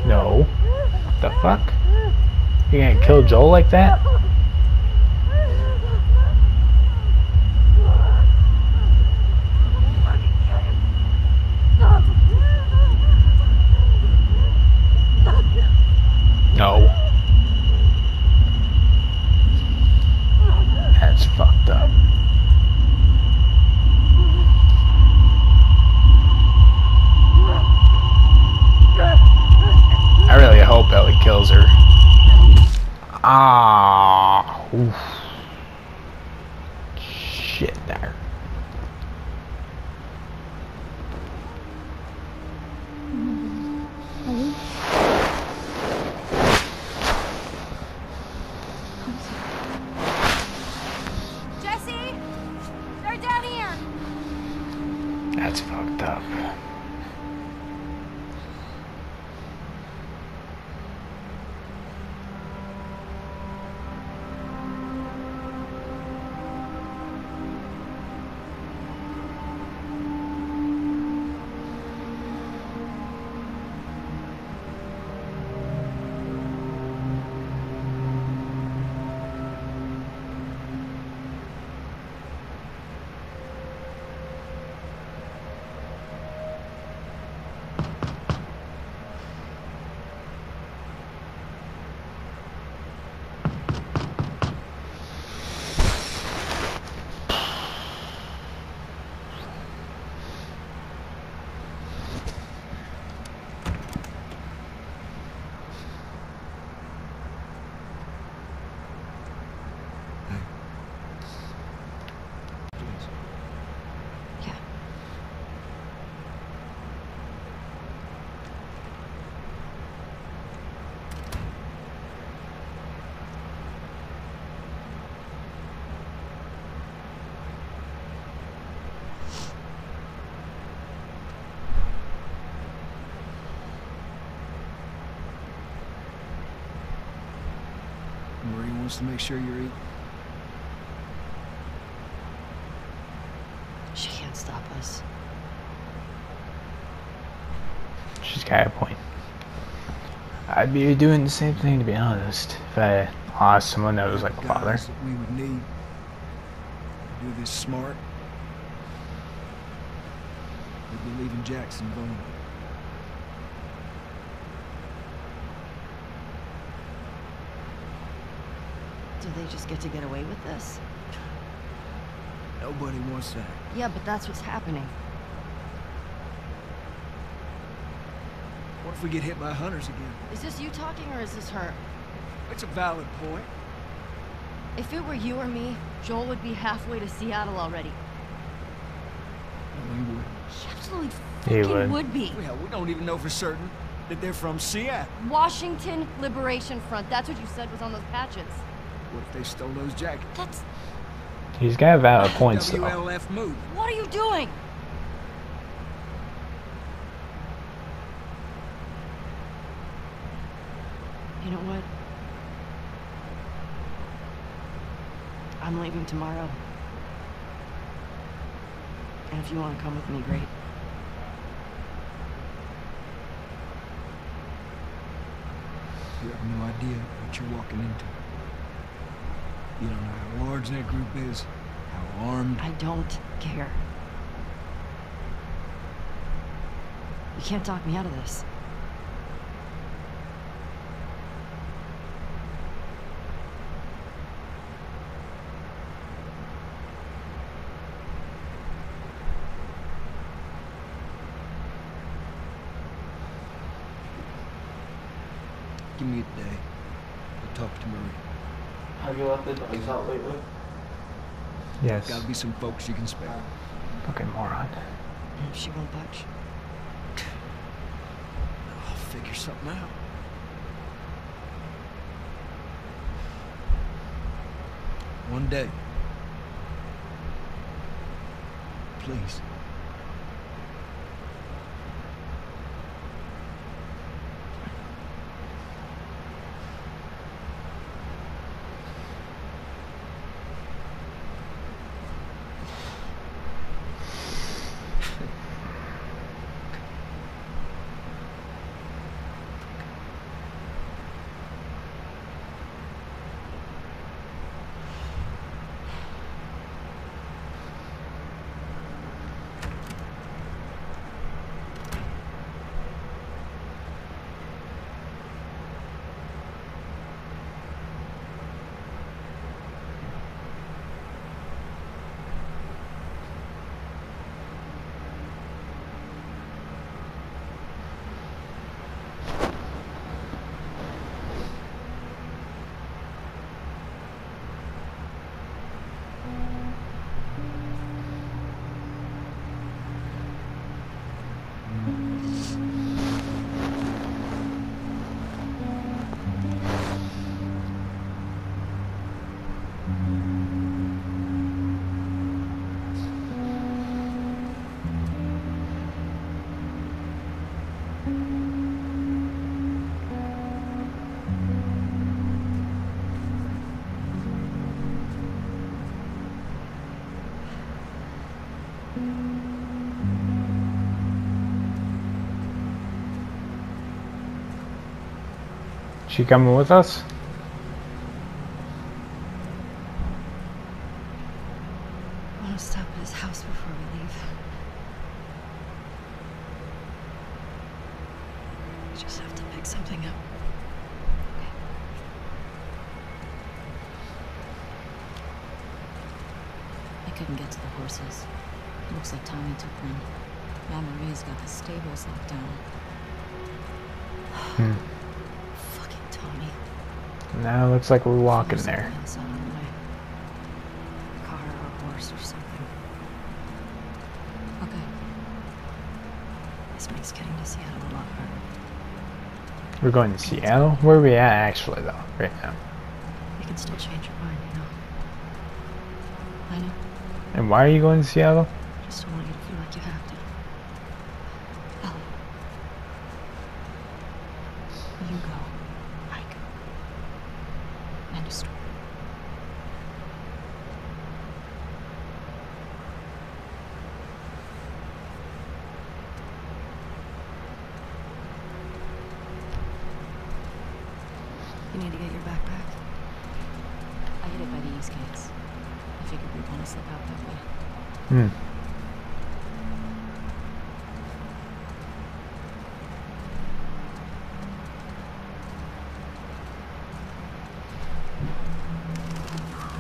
No. The fuck? You gonna kill Joel like that? No. That's fucked up. Hope Ellie kills her. Ah. Oof. Shit there. Jesse! They're down here! That's fucked up. To make sure you're eating. She can't stop us. She's got a point. I'd be doing the same thing to be honest. If I lost someone that was like a father. We would need to do this smart. We'd be leaving Jackson vulnerable. Just get to get away with this? Nobody wants that. Yeah, but that's what's happening. What if we get hit by hunters again? Is this you talking or is this her? It's a valid point. If it were you or me, Joel would be halfway to Seattle already. No, he wouldn't. He absolutely He fucking would. would be. Well, we don't even know for certain that they're from Seattle. Washington Liberation Front. That's what you said was on those patches. What if they stole those jackets? That's. He's got valid points though. WLF move. What are you doing? You know what? I'm leaving tomorrow. And if you want to come with me, great. You have no idea what you're walking into. You don't know how large that group is, how armed. I don't care. You can't talk me out of this. Give me a day. I'll talk to Maria. Have you let the dogs out lately? Yes. Gotta be some folks you can spare. Fucking moron. She won't budge. I'll figure something out. One day. Please. She coming with us? I want to stop at his house before we leave. We just have to pick something up. I couldn't get to the horses. Looks like Tommy took them. Now Maria's got the stables locked down. Hmm. Fucking Tommy. Now it looks like we're walking There's there. something else out of the way. A car or a horse or something. Okay. This makes getting to Seattle a lot harder. We're going to Seattle? Where are we at actually though, right now? You can still change your mind, you know. I know. And why are you going to Seattle? Just don't want you to feel like you have to. Ellie. You go. I go. And your story. You need to get your backpack. I hid it by the east gates. I figured we'd want to slip out that way. Hmm.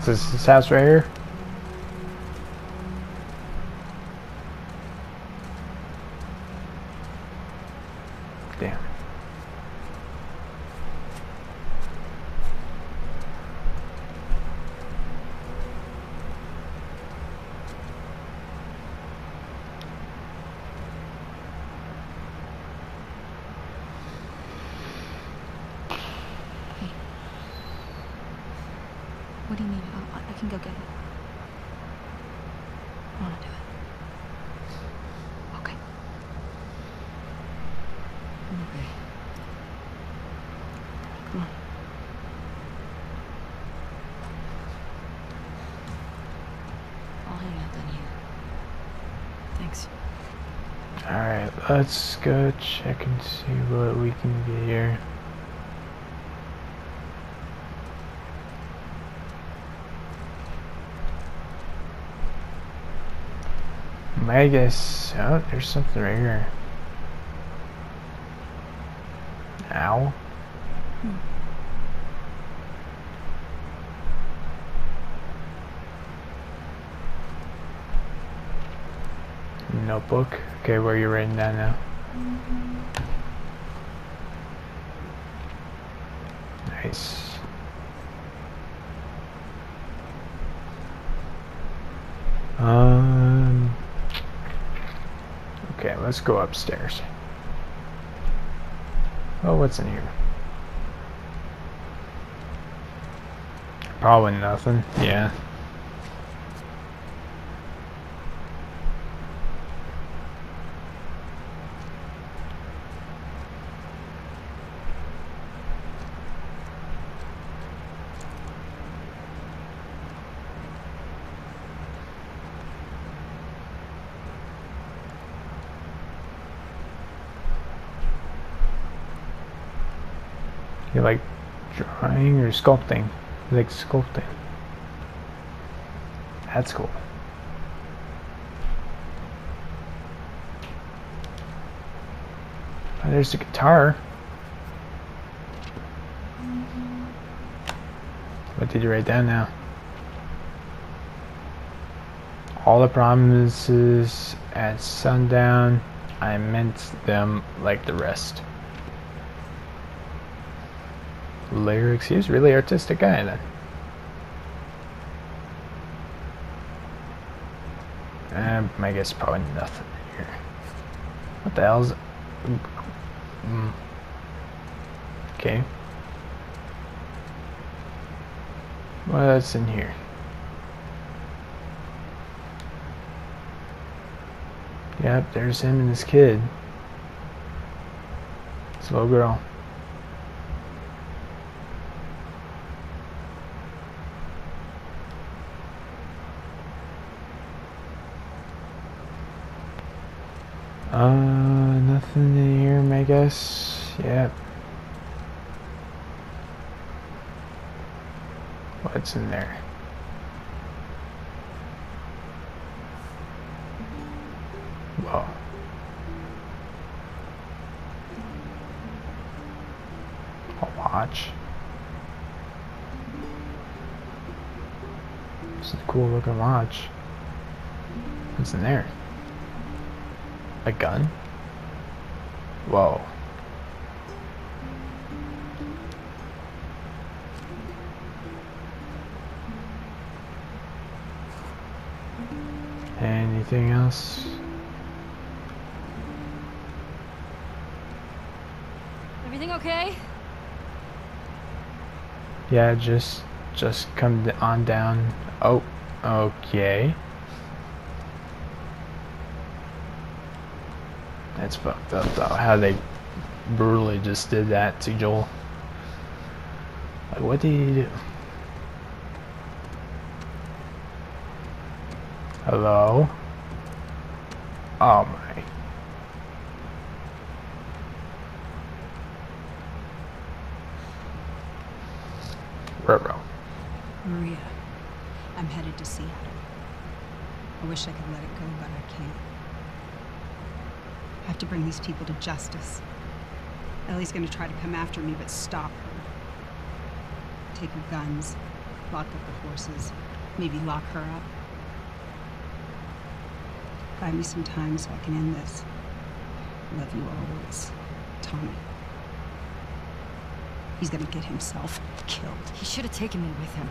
Is this house right here? Damn. What do you need? I'll, I can go get it. I want to do it. Okay. Okay. Come on. I'll hang out down here. Thanks. Alright, let's go check and see what we can get here. Guess. Oh, there's something right here. Ow. Hmm. Notebook. Okay, where are you writing that now? Nice. Um. Okay, let's go upstairs. Oh, what's in here? Probably nothing. Yeah. You like or sculpting? Like sculpting. That's cool. Oh, there's the guitar. What did you write down now? All the promises at sundown, I meant them like the rest. Lyrics. He was a really artistic guy then. Um, I guess probably nothing here. What the hell's... Mm. Okay. What's in here? Yep, there's him and his kid. Little girl. Uh, nothing in here, I guess. Yep. What's in there? Whoa. A watch. It's a cool looking watch. What's in there? A gun? Whoa. Anything else? Everything okay? Yeah, just just come on down. Oh, okay. That's fucked up though. How they brutally just did that to Joel. Like, what did he do? Hello? Oh my. Ruh-roh. Maria, I'm headed to Seattle. I wish I could let it go, but I can't. I have to bring these people to justice. Ellie's gonna try to come after me, but stop her. Take her guns, lock up the horses, maybe lock her up. Buy me some time so I can end this. Love you always, Tommy. He's gonna get himself killed. He should have taken me with him.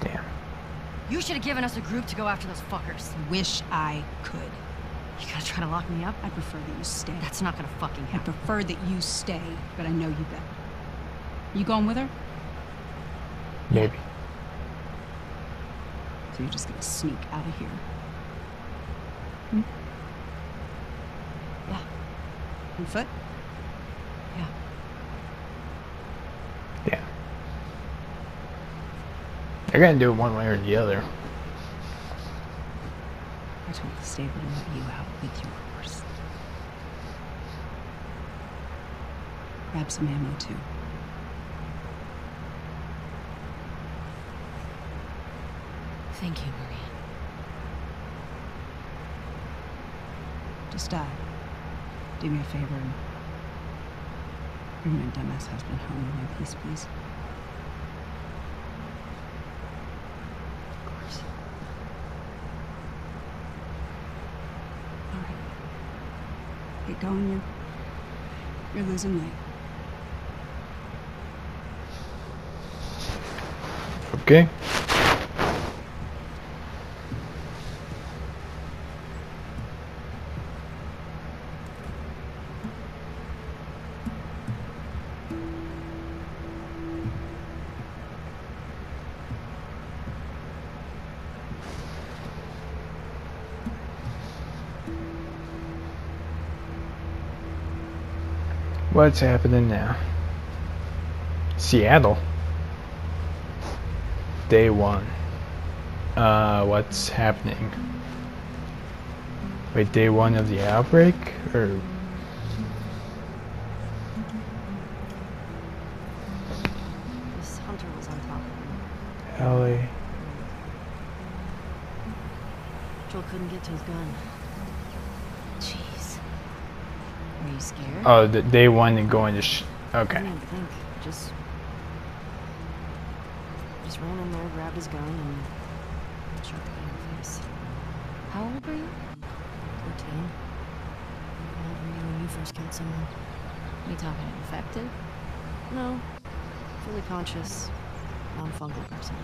Damn. You should have given us a group to go after those fuckers. Wish I could. You gonna try to lock me up? I prefer that you stay. That's not gonna fucking happen. I happen. prefer that you stay, but I know you better. You going with her? Maybe. So you're just gonna sneak out of here? Hmm? Yeah. On foot? Yeah. Yeah. They're gonna do it one way or the other. The stable to let you out with your horse. Grab some ammo too. Thank you, Maria. Just uh, do me a favor and bring my dumbass husband home in one piece, please. Of course. All Get going. You're you're losing weight. Okay. What's happening now? Seattle. Day one. Uh, what's happening? Wait, day one of the outbreak? Or. This hunter was on top of me. Ellie. Joel couldn't get to his gun. Were you scared? Oh, the day one and going to sh. I Okay. didn't even think. Just. Just ran in there, grabbed his gun, and shot the guy in the face. How old were you? 14. How old were you when you first killed someone? You talking infected? No. Fully conscious, non fungal person.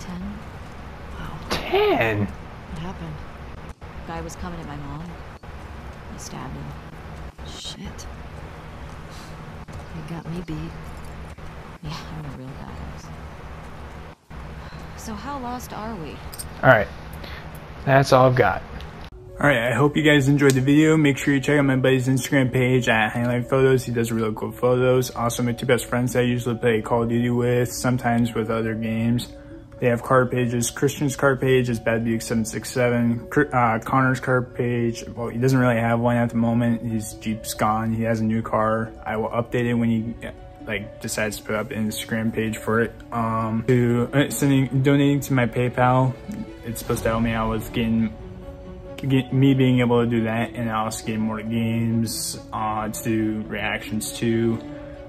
Ten? Wow. Ten! What happened? Guy was coming at my mom. I stabbed him. Shit. You got me beat. Yeah, I'm a real badass. So how lost are we? Alright. That's all I've got. Alright, I hope you guys enjoyed the video. Make sure you check out my buddy's Instagram page at Highline Photos. He does really cool photos. Also, my two best friends that I usually play Call of Duty with, sometimes with other games. They have card pages. Christian's card page is Bad Buick 767. Uh, Connor's card page, well, he doesn't really have one at the moment. His Jeep's gone. He has a new car. I will update it when he like decides to put up an Instagram page for it. Um, to uh, sending, donating to my PayPal. It's supposed to help me out with getting get me being able to do that and I also get more games uh, to reactions to.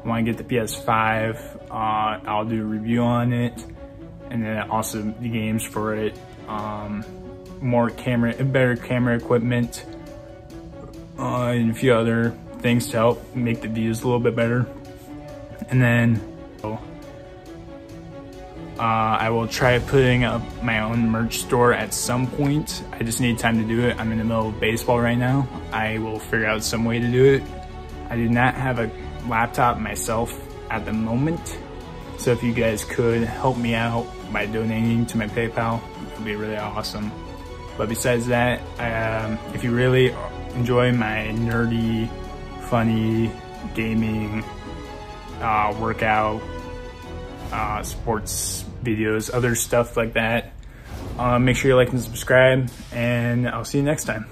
When I get the PS5, uh, I'll do a review on it and then also the games for it. Um, more camera, better camera equipment, uh, and a few other things to help make the views a little bit better. And then uh, I will try putting up my own merch store at some point. I just need time to do it. I'm in the middle of baseball right now. I will figure out some way to do it. I do not have a laptop myself at the moment. So if you guys could help me out by donating to my PayPal, it would be really awesome. But besides that, um, if you really enjoy my nerdy, funny, gaming, uh, workout, uh, sports videos, other stuff like that, Uh, make sure you like and subscribe, and I'll see you next time.